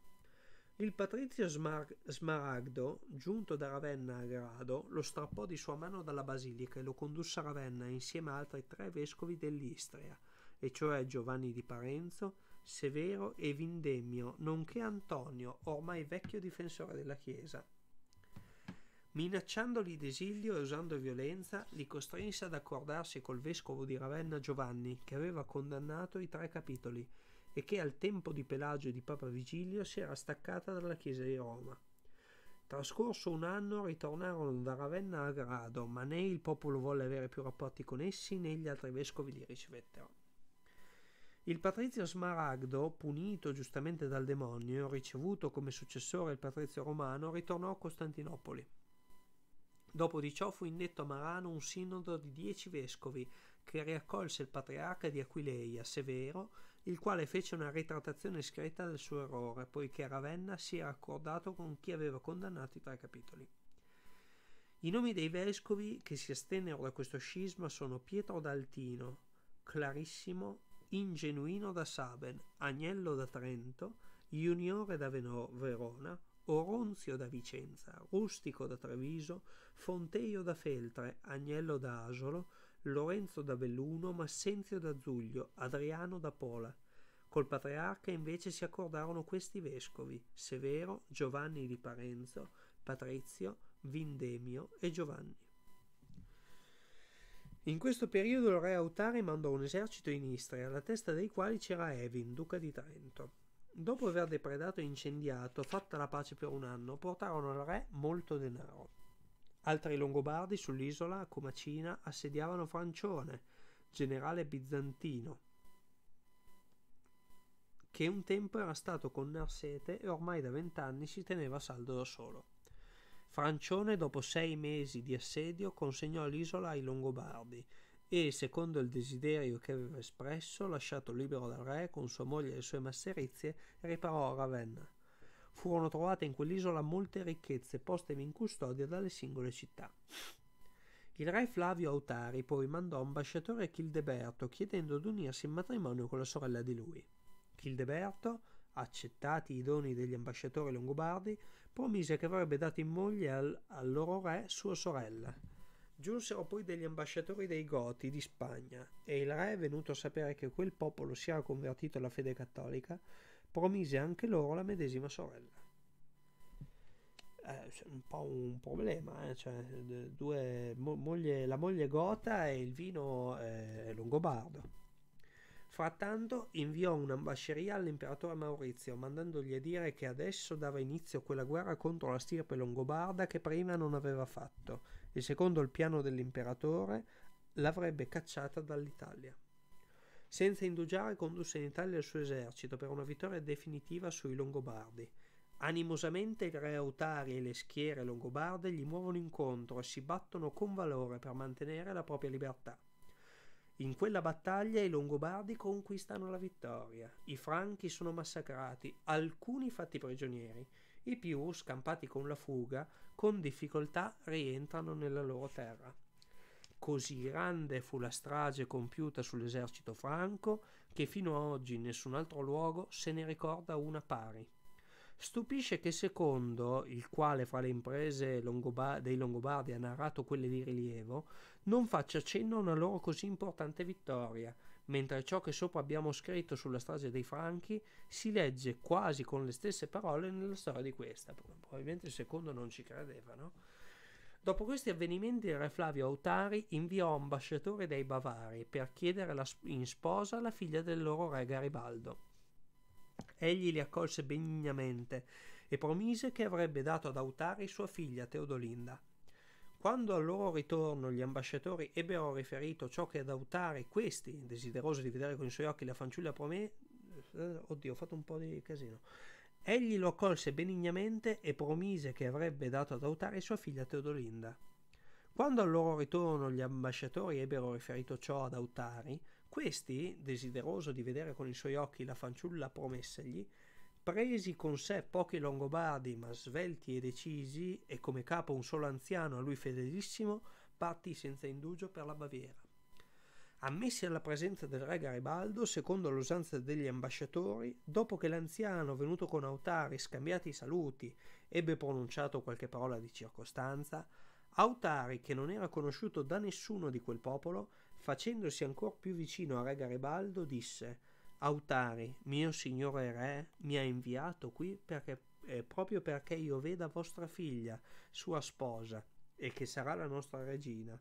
Il patrizio Smar- Smaragdo, giunto da Ravenna a Grado, lo strappò di sua mano dalla basilica e lo condusse a Ravenna insieme a altri tre vescovi dell'Istria, e cioè Giovanni di Parenzo, Severo e Vindemio, nonché Antonio, ormai vecchio difensore della Chiesa. Minacciandoli d'esilio e usando violenza, li costrinse ad accordarsi col vescovo di Ravenna Giovanni, che aveva condannato i tre capitoli e che al tempo di Pelagio e di Papa Vigilio si era staccata dalla Chiesa di Roma. Trascorso un anno ritornarono da Ravenna a Grado, ma né il popolo volle avere più rapporti con essi né gli altri vescovi li ricevettero. Il patrizio Smaragdo, punito giustamente dal demonio, ricevuto come successore il patrizio romano, ritornò a Costantinopoli. Dopo di ciò fu indetto a Marano un sinodo di dieci vescovi che riaccolse il patriarca di Aquileia, Severo, il quale fece una ritrattazione scritta del suo errore, poiché Ravenna si era accordato con chi aveva condannato i tre capitoli. I nomi dei vescovi che si astennero da questo scisma sono Pietro d'Altino, Clarissimo, Ingenuino da Saben, Agnello da Trento, Juniore da Verona, Oronzio da Vicenza, Rustico da Treviso, Fonteio da Feltre, Agnello da Asolo, Lorenzo da Belluno, Massenzio da Zuglio, Adriano da Pola. Col patriarca invece si accordarono questi vescovi, Severo, Giovanni di Parenzo, Patrizio, Vindemio e Giovanni. In questo periodo il re Autari mandò un esercito in Istria, alla testa dei quali c'era Evin, duca di Trento. Dopo aver depredato e incendiato, fatta la pace per un anno, portarono al re molto denaro. Altri longobardi sull'isola, Comacina, assediavano Francione, generale bizantino, che un tempo era stato con Narsete e ormai da vent'anni si teneva saldo da solo. Francione, dopo sei mesi di assedio, consegnò l'isola ai Longobardi e, secondo il desiderio che aveva espresso, lasciato libero dal re con sua moglie e le sue masserizie, riparò a Ravenna. Furono trovate in quell'isola molte ricchezze poste in custodia dalle singole città. Il re Flavio Autari poi mandò ambasciatore a Childeberto chiedendo di unirsi in matrimonio con la sorella di lui. Childeberto, accettati i doni degli ambasciatori longobardi, promise che avrebbe dato in moglie al, al loro re sua sorella. Giunsero poi degli ambasciatori dei Goti di Spagna e il re, venuto a sapere che quel popolo si era convertito alla fede cattolica, promise anche loro la medesima sorella. eh, un po' un problema, eh? cioè, due, mo, moglie, la moglie gota e il vino eh, longobardo. Frattanto inviò un'ambasceria all'imperatore Maurizio, mandandogli a dire che adesso dava inizio quella guerra contro la stirpe longobarda che prima non aveva fatto, e secondo il piano dell'imperatore l'avrebbe cacciata dall'Italia. Senza indugiare condusse in Italia il suo esercito per una vittoria definitiva sui Longobardi. Animosamente il re Autari e le schiere longobarde gli muovono incontro e si battono con valore per mantenere la propria libertà. In quella battaglia i Longobardi conquistano la vittoria, i Franchi sono massacrati, alcuni fatti prigionieri, i più, scampati con la fuga, con difficoltà rientrano nella loro terra. Così grande fu la strage compiuta sull'esercito franco che fino ad oggi nessun altro luogo se ne ricorda una pari. Stupisce che secondo, il quale fra le imprese Longobar- dei Longobardi ha narrato quelle di rilievo, non faccia cenno a una loro così importante vittoria, mentre ciò che sopra abbiamo scritto sulla strage dei Franchi si legge quasi con le stesse parole nella storia di questa. Probabilmente il secondo non ci credeva, no? Dopo questi avvenimenti il re Flavio Autari inviò ambasciatori dai Bavari per chiedere in sposa la figlia del loro re Garibaldo. Egli li accolse benignamente e promise che avrebbe dato ad Autari sua figlia Teodolinda. Quando al loro ritorno gli ambasciatori ebbero riferito ciò che ad Autari questi, desideroso di vedere con i suoi occhi la fanciulla promesse, eh, oddio, ho fatto un po' di casino. Egli lo accolse benignamente e promise che avrebbe dato ad Autari sua figlia Teodolinda. Quando al loro ritorno gli ambasciatori ebbero riferito ciò ad Autari, questi, desideroso di vedere con i suoi occhi la fanciulla promessagli, presi con sé pochi longobardi ma svelti e decisi e come capo un solo anziano a lui fedelissimo, partì senza indugio per la Baviera. Ammessi alla presenza del re Garibaldo, secondo l'usanza degli ambasciatori, dopo che l'anziano, venuto con Autari, scambiati i saluti, ebbe pronunciato qualche parola di circostanza, Autari, che non era conosciuto da nessuno di quel popolo, facendosi ancor più vicino a re Garibaldo, disse Autari, mio signore re, mi ha inviato qui perché, eh, proprio perché io veda vostra figlia, sua sposa, e che sarà la nostra regina,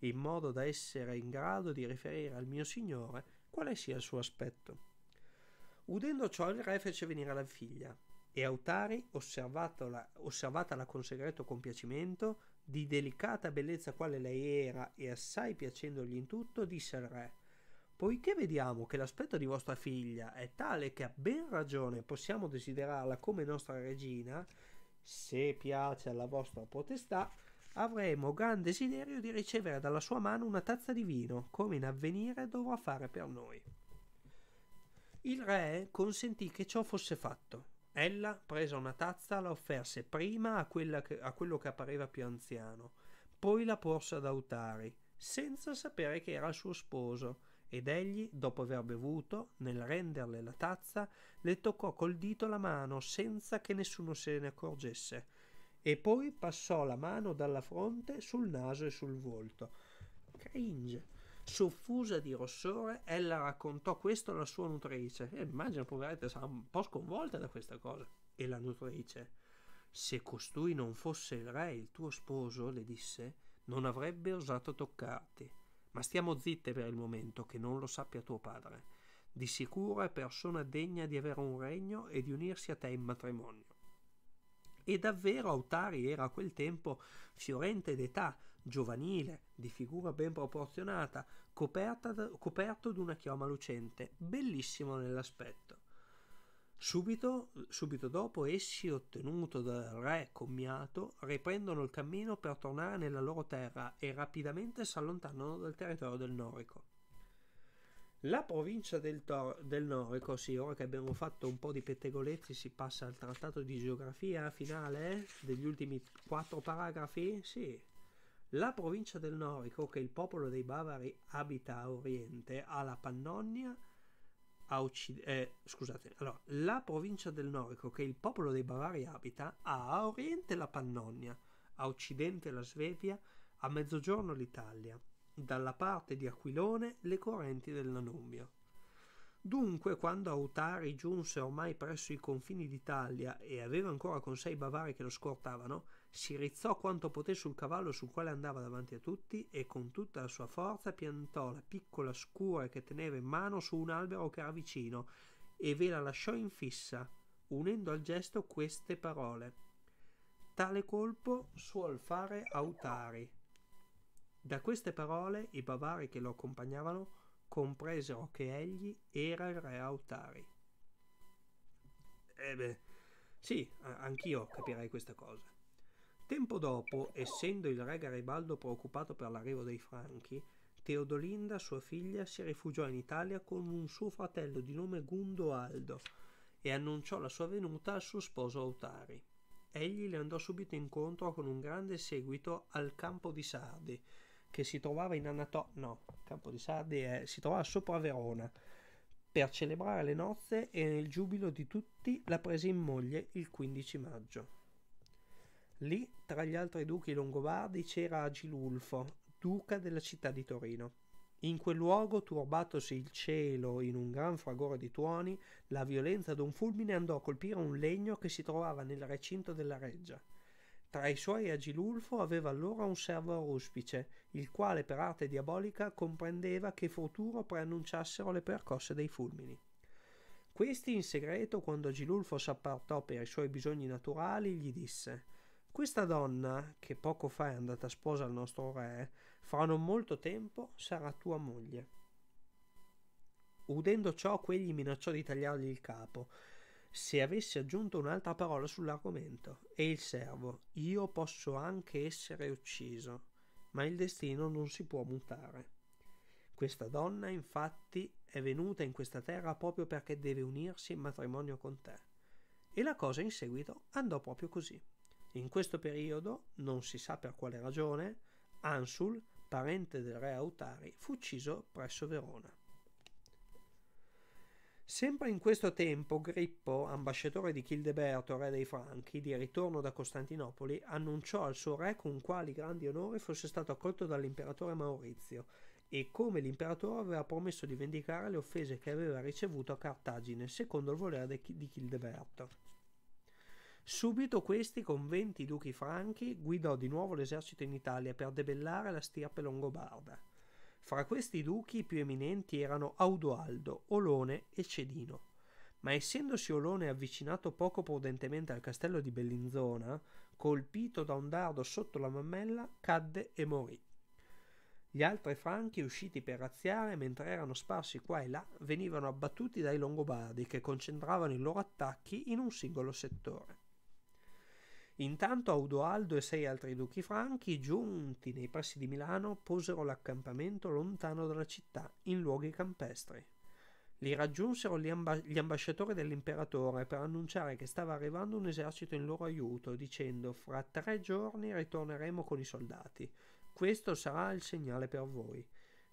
in modo da essere in grado di riferire al mio signore quale sia il suo aspetto. Udendo ciò il re fece venire la figlia, e Autari, osservatala con segreto compiacimento, di delicata bellezza quale lei era e assai piacendogli in tutto, disse al re Poiché vediamo che l'aspetto di vostra figlia è tale che a ben ragione possiamo desiderarla come nostra regina, se piace alla vostra potestà, avremo gran desiderio di ricevere dalla sua mano una tazza di vino, come in avvenire dovrà fare per noi. Il re consentì che ciò fosse fatto Ella, presa una tazza, la offerse prima a, che, a quello che appareva più anziano, poi la porse ad Autari, senza sapere che era il suo sposo, ed egli, dopo aver bevuto, nel renderle la tazza, le toccò col dito la mano senza che nessuno se ne accorgesse, e poi passò la mano dalla fronte sul naso e sul volto. Cringe. Soffusa di rossore, ella raccontò questo alla sua nutrice. E immagino, poveretta, sarà un po' sconvolta da questa cosa. E la nutrice, se costui non fosse il re, il tuo sposo, le disse, non avrebbe osato toccarti. Ma stiamo zitte per il momento, che non lo sappia tuo padre. Di sicuro è persona degna di avere un regno e di unirsi a te in matrimonio. E davvero Autari era a quel tempo fiorente d'età, giovanile, di figura ben proporzionata, da, coperto d'una chioma lucente, bellissimo nell'aspetto. Subito, subito dopo essi, ottenuto dal re commiato, riprendono il cammino per tornare nella loro terra e rapidamente si allontanano dal territorio del Norico. La provincia del, Tor- del Norico, sì, ora che abbiamo fatto un po' di pettegolezzi, si passa al trattato di geografia finale eh, degli ultimi quattro paragrafi, sì, la provincia del Norico, che il popolo dei Bavari abita a oriente, ha la Pannonia a occidente. Eh, scusate, allora, la provincia del Norico, che il popolo dei Bavari abita, ha a oriente la Pannonia, a occidente la Svevia, a mezzogiorno l'Italia, dalla parte di Aquilone le correnti del Danubio. Dunque, quando Autari giunse ormai presso i confini d'Italia e aveva ancora con sé i bavari che lo scortavano, si rizzò quanto poté sul cavallo sul quale andava davanti a tutti e con tutta la sua forza piantò la piccola scura che teneva in mano su un albero che era vicino e ve la lasciò in fissa, unendo al gesto queste parole. Tale colpo suol fare Autari. Da queste parole i bavari che lo accompagnavano compresero che egli era il re Autari. Eh beh, sì, anch'io capirei questa cosa. Tempo dopo, essendo il re Garibaldo preoccupato per l'arrivo dei Franchi, Teodolinda, sua figlia, si rifugiò in Italia con un suo fratello di nome Gundo Aldo e annunciò la sua venuta al suo sposo Autari. Egli le andò subito incontro con un grande seguito al campo di Sardi, che si trovava in Anatolia, no, campo di Sardi è, si trovava sopra Verona, per celebrare le nozze e nel giubilo di tutti la prese in moglie il 15 maggio. Lì, tra gli altri duchi longobardi, c'era Agilulfo, duca della città di Torino. In quel luogo, turbatosi il cielo in un gran fragore di tuoni, la violenza d'un fulmine andò a colpire un legno che si trovava nel recinto della reggia. Tra i suoi Agilulfo aveva allora un servo ruspice, il quale per arte diabolica comprendeva che futuro preannunciassero le percosse dei fulmini. Questi in segreto, quando Agilulfo s'appartò per i suoi bisogni naturali, gli disse questa donna, che poco fa è andata sposa al nostro re, fra non molto tempo sarà tua moglie. Udendo ciò, quegli minacciò di tagliargli il capo, se avesse aggiunto un'altra parola sull'argomento, e il servo, io posso anche essere ucciso, ma il destino non si può mutare. Questa donna, infatti, è venuta in questa terra proprio perché deve unirsi in matrimonio con te. E la cosa in seguito andò proprio così. In questo periodo, non si sa per quale ragione, Ansul, parente del re Autari, fu ucciso presso Verona. Sempre in questo tempo Grippo, ambasciatore di Childeberto, re dei Franchi, di ritorno da Costantinopoli, annunciò al suo re con quali grandi onori fosse stato accolto dall'imperatore Maurizio e come l'imperatore aveva promesso di vendicare le offese che aveva ricevuto a Cartagine, secondo il volere di Childeberto. Subito questi, con venti duchi franchi, guidò di nuovo l'esercito in Italia per debellare la stirpe longobarda. Fra questi duchi i più eminenti erano Audoaldo, Olone e Cedino. Ma essendosi Olone avvicinato poco prudentemente al castello di Bellinzona, colpito da un dardo sotto la mammella, cadde e morì. Gli altri franchi, usciti per razziare mentre erano sparsi qua e là, venivano abbattuti dai longobardi che concentravano i loro attacchi in un singolo settore. Intanto Audoaldo e sei altri duchi franchi, giunti nei pressi di Milano, posero l'accampamento lontano dalla città, in luoghi campestri. Li raggiunsero gli, amba- gli ambasciatori dell'imperatore per annunciare che stava arrivando un esercito in loro aiuto, dicendo fra tre giorni ritorneremo con i soldati. Questo sarà il segnale per voi.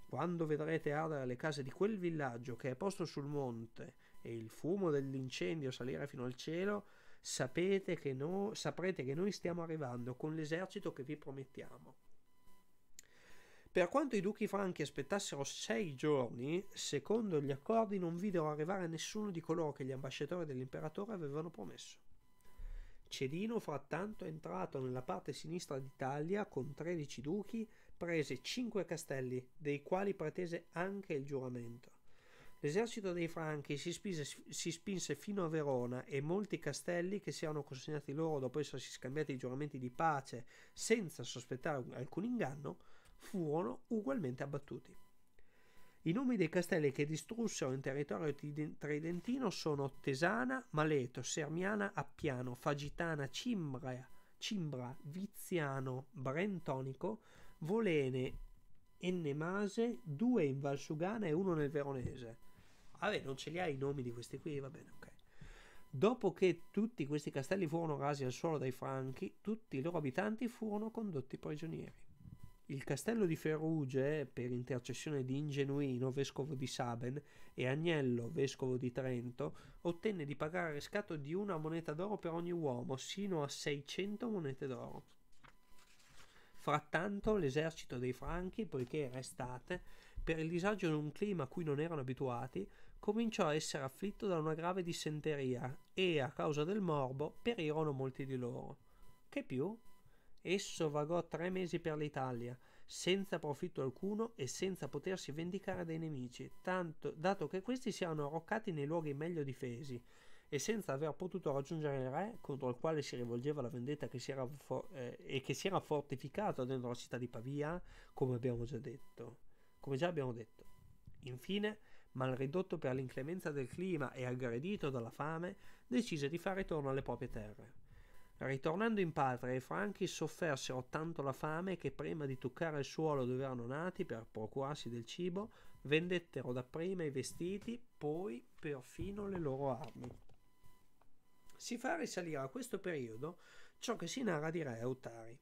Quando vedrete ardere le case di quel villaggio che è posto sul monte e il fumo dell'incendio salire fino al cielo, sapete che no, saprete che noi stiamo arrivando con l'esercito che vi promettiamo. Per quanto i duchi franchi aspettassero sei giorni, secondo gli accordi non videro arrivare nessuno di coloro che gli ambasciatori dell'imperatore avevano promesso. Cedino, frattanto, entrato nella parte sinistra d'Italia con tredici duchi, prese cinque castelli, dei quali pretese anche il giuramento. L'esercito dei Franchi si spinse, si spinse, fino a Verona e molti castelli che si erano consegnati loro dopo essersi scambiati i giuramenti di pace senza sospettare alcun inganno furono ugualmente abbattuti. I nomi dei castelli che distrussero in territorio tridentino sono Tesana, Maleto, Sermiana, Appiano, Fagitana, Cimbra, Cimbra Viziano, Brentonico, Volene, Ennemase, due in Valsugana e uno nel Veronese. Vabbè, non ce li hai i nomi di questi qui, va bene, ok. Dopo che tutti questi castelli furono rasi al suolo dai Franchi, tutti i loro abitanti furono condotti prigionieri. Il castello di Ferruge, per intercessione di Ingenuino, vescovo di Saben, e Agnello, vescovo di Trento, ottenne di pagare riscatto di una moneta d'oro per ogni uomo, sino a 600 monete d'oro. Frattanto l'esercito dei Franchi, poiché era estate, per il disagio in un clima a cui non erano abituati, cominciò a essere afflitto da una grave dissenteria e, a causa del morbo, perirono molti di loro. Che più? Esso vagò tre mesi per l'Italia, senza profitto alcuno e senza potersi vendicare dai nemici, tanto dato che questi si erano arroccati nei luoghi meglio difesi, e senza aver potuto raggiungere il re, contro il quale si rivolgeva la vendetta che for- eh, e che si era fortificato dentro la città di Pavia, come abbiamo già detto. Come già abbiamo detto. Infine, mal ridotto per l'inclemenza del clima e aggredito dalla fame, decise di fare ritorno alle proprie terre. Ritornando in patria, i franchi soffersero tanto la fame che prima di toccare il suolo dove erano nati per procurarsi del cibo, vendettero dapprima i vestiti, poi perfino le loro armi si fa risalire a questo periodo ciò che si narra di re Autari.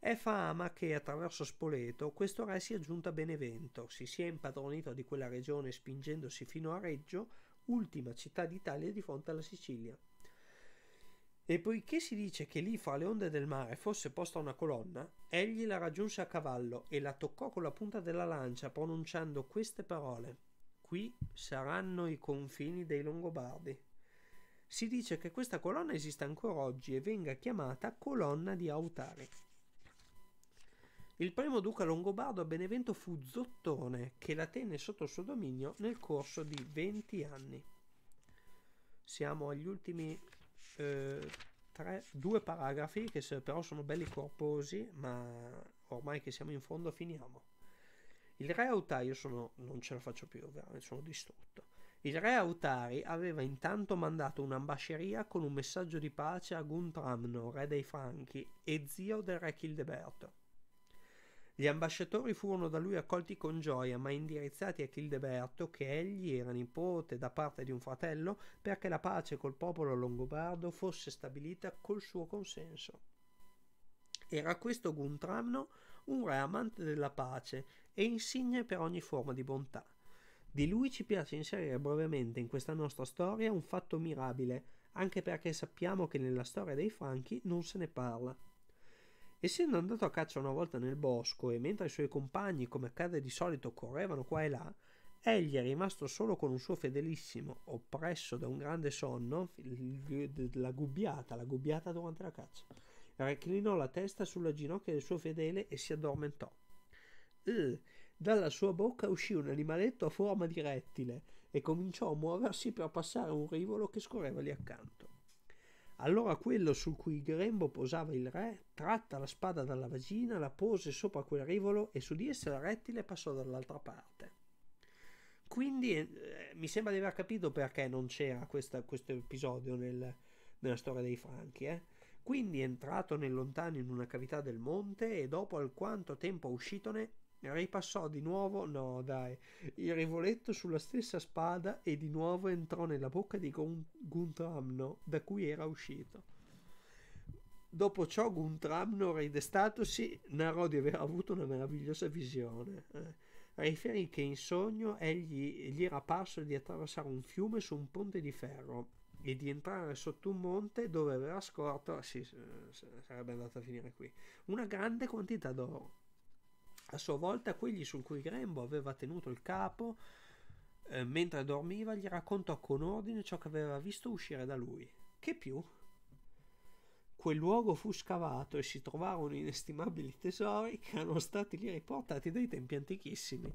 È fama che attraverso Spoleto questo re sia giunto a Benevento, si sia impadronito di quella regione spingendosi fino a Reggio, ultima città d'Italia di fronte alla Sicilia. E poiché si dice che lì fra le onde del mare fosse posta una colonna, egli la raggiunse a cavallo e la toccò con la punta della lancia, pronunciando queste parole: Qui saranno i confini dei Longobardi. Si dice che questa colonna esista ancora oggi e venga chiamata colonna di Autari. Il primo duca longobardo a Benevento fu Zottone, che la tenne sotto il suo dominio nel corso di 20 anni. Siamo agli ultimi eh, tre, due paragrafi, che però sono belli corposi, ma ormai che siamo in fondo finiamo. Il re Autario sono, non ce la faccio più, sono distrutto. Il re Autari aveva intanto mandato un'ambasceria con un messaggio di pace a Guntramno, re dei Franchi, e zio del re Childeberto. Gli ambasciatori furono da lui accolti con gioia, ma indirizzati a Childeberto, che egli era nipote da parte di un fratello, perché la pace col popolo longobardo fosse stabilita col suo consenso. Era questo Guntramno un re amante della pace e insigne per ogni forma di bontà. Di lui ci piace inserire brevemente in questa nostra storia un fatto mirabile, anche perché sappiamo che nella storia dei Franchi non se ne parla. Essendo andato a caccia una volta nel bosco e mentre i suoi compagni, come accade di solito, correvano qua e là, egli è rimasto solo con un suo fedelissimo, oppresso da un grande sonno, la gubbiata, la gubbiata durante la caccia. Reclinò la testa sulla ginocchia del suo fedele e si addormentò. Uh, dalla sua bocca uscì un animaletto a forma di rettile e cominciò a muoversi per passare un rivolo che scorreva lì accanto. Allora quello su cui grembo posava il re, tratta la spada dalla vagina, la pose sopra quel rivolo e su di essa il rettile passò dall'altra parte. Quindi eh, mi sembra di aver capito perché non c'era questa, questo episodio nel, nella storia dei Franchi. Eh? Quindi entrato nel lontano in una cavità del monte e dopo alquanto tempo uscitone ripassò di nuovo, no dai, il rivoletto sulla stessa spada e di nuovo entrò nella bocca di Guntramno da cui era uscito. Dopo ciò Guntramno, ridestatosi, narrò di aver avuto una meravigliosa visione. Eh. Riferì che in sogno egli gli era parso di attraversare un fiume su un ponte di ferro e di entrare sotto un monte dove aveva scorto, sì, sarebbe andato a finire qui, una grande quantità d'oro. A sua volta quelli su cui Grembo aveva tenuto il capo eh, mentre dormiva gli raccontò con ordine ciò che aveva visto uscire da lui. Che più? Quel luogo fu scavato e si trovarono inestimabili tesori che erano stati lì riportati dai tempi antichissimi.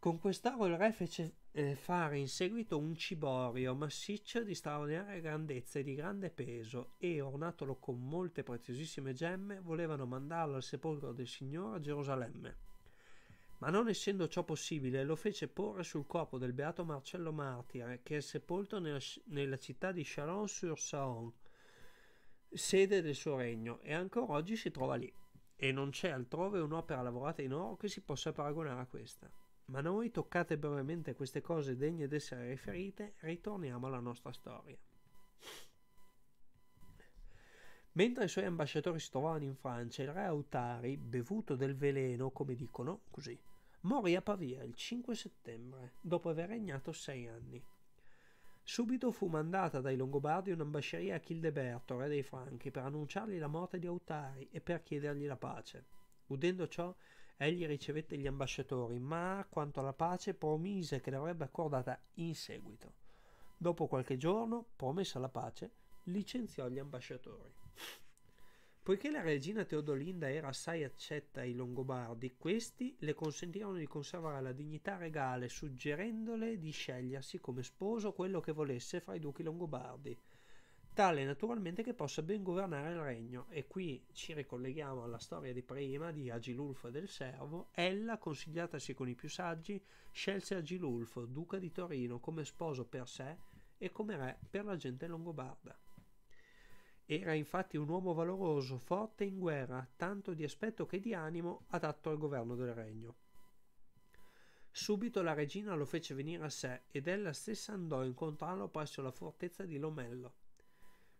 Con quest'oro il re fece eh, fare in seguito un ciborio massiccio di straordinaria grandezza e di grande peso e, ornatolo con molte preziosissime gemme, volevano mandarlo al sepolcro del Signore a Gerusalemme. Ma non essendo ciò possibile, lo fece porre sul corpo del beato Marcello Martire, che è sepolto nella, nella città di Chalon-sur-Saône, sede del suo regno, e ancora oggi si trova lì. E non c'è altrove un'opera lavorata in oro che si possa paragonare a questa. Ma noi, toccate brevemente queste cose degne d'essere riferite, ritorniamo alla nostra storia. Mentre i suoi ambasciatori si trovavano in Francia, il re Autari, bevuto del veleno, come dicono, così, morì a Pavia il 5 settembre, dopo aver regnato sei anni. Subito fu mandata dai Longobardi un'ambasceria a Childeberto, re dei Franchi, per annunciargli la morte di Autari e per chiedergli la pace. Udendo ciò, Egli ricevette gli ambasciatori, ma quanto alla pace promise che l'avrebbe accordata in seguito. Dopo qualche giorno, promessa la pace, licenziò gli ambasciatori. Poiché la regina Teodolinda era assai accetta ai Longobardi, questi le consentirono di conservare la dignità regale, suggerendole di scegliersi come sposo quello che volesse fra i duchi Longobardi, tale naturalmente che possa ben governare il regno. E qui ci ricolleghiamo alla storia di prima di Agilulfo del servo. Ella, consigliatasi con i più saggi, scelse Agilulfo, duca di Torino, come sposo per sé e come re per la gente longobarda. Era infatti un uomo valoroso, forte in guerra, tanto di aspetto che di animo, adatto al governo del regno. Subito la regina lo fece venire a sé ed ella stessa andò a incontrarlo presso la fortezza di Lomello.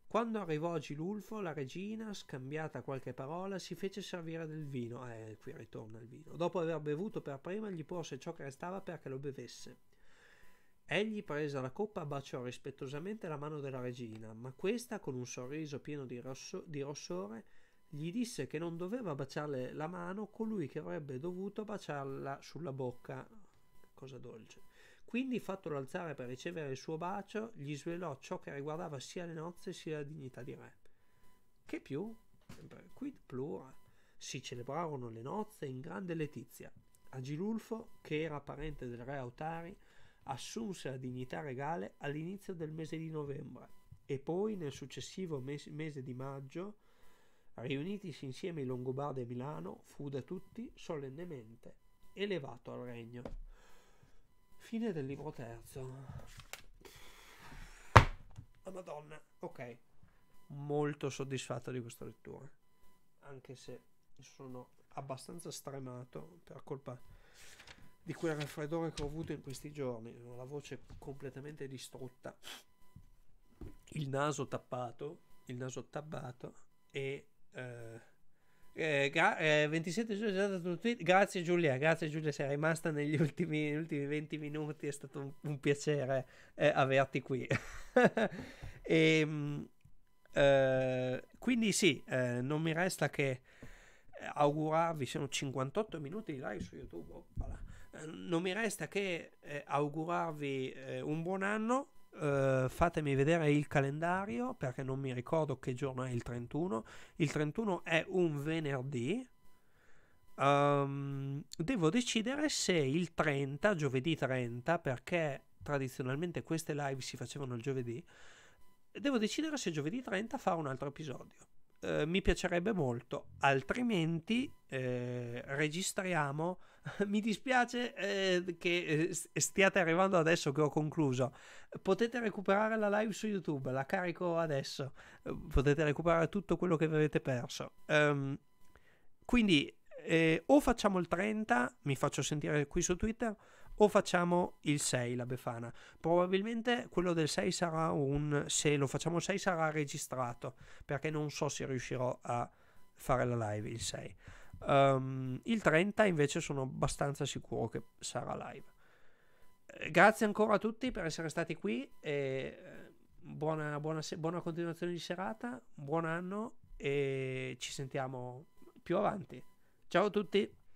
Quando arrivò Gilulfo, la regina, scambiata qualche parola, si fece servire del vino. Eh, qui ritorna il vino. Dopo aver bevuto per prima, gli porse ciò che restava perché lo bevesse. Egli prese la coppa baciò rispettosamente la mano della regina, ma questa, con un sorriso pieno di, rosso, di rossore, gli disse che non doveva baciarle la mano colui che avrebbe dovuto baciarla sulla bocca. Cosa dolce. Quindi, fattolo alzare per ricevere il suo bacio, gli svelò ciò che riguardava sia le nozze sia la dignità di re. Che più? Quid plura. Si celebrarono le nozze in grande letizia. Agilulfo, che era parente del re Autari, assunse la dignità regale all'inizio del mese di novembre e poi nel successivo mese, mese di maggio, riunitisi insieme i Longobardi a Milano, fu da tutti solennemente elevato al regno. Fine del libro terzo. Oh, Madonna, ok. Molto soddisfatto di questa lettura, anche se sono abbastanza stremato per colpa di quel raffreddore che ho avuto in questi giorni, ho la voce completamente distrutta, il naso tappato, il naso tabbato e... Eh, eh, gra- eh, 27 giorni grazie Giulia grazie Giulia sei rimasta negli ultimi, ultimi 20 minuti è stato un, un piacere eh, averti qui e, ehm, eh, quindi sì eh, non mi resta che eh, augurarvi sono 58 minuti di live su youtube voilà non mi resta che eh, augurarvi eh, un buon anno. Uh, fatemi vedere il calendario perché non mi ricordo che giorno è il 31. Il 31 è un venerdì. Um, devo decidere se il 30, giovedì 30, perché tradizionalmente queste live si facevano il giovedì. Devo decidere se giovedì 30 fare un altro episodio. Uh, mi piacerebbe molto, altrimenti eh, registriamo mi dispiace eh, che eh, stiate arrivando adesso che ho concluso. Potete recuperare la live su YouTube, la carico adesso. Potete recuperare tutto quello che avete perso. Um, quindi eh, o facciamo il 30, mi faccio sentire qui su Twitter, o facciamo il 6, la Befana. Probabilmente quello del 6 sarà un... se lo facciamo il 6 sarà registrato, perché non so se riuscirò a fare la live il 6. Um, il 30 invece sono abbastanza sicuro che sarà live. Eh, grazie ancora a tutti per essere stati qui e eh, buona, buona, buona continuazione di serata, buon anno e ci sentiamo più avanti. Ciao a tutti!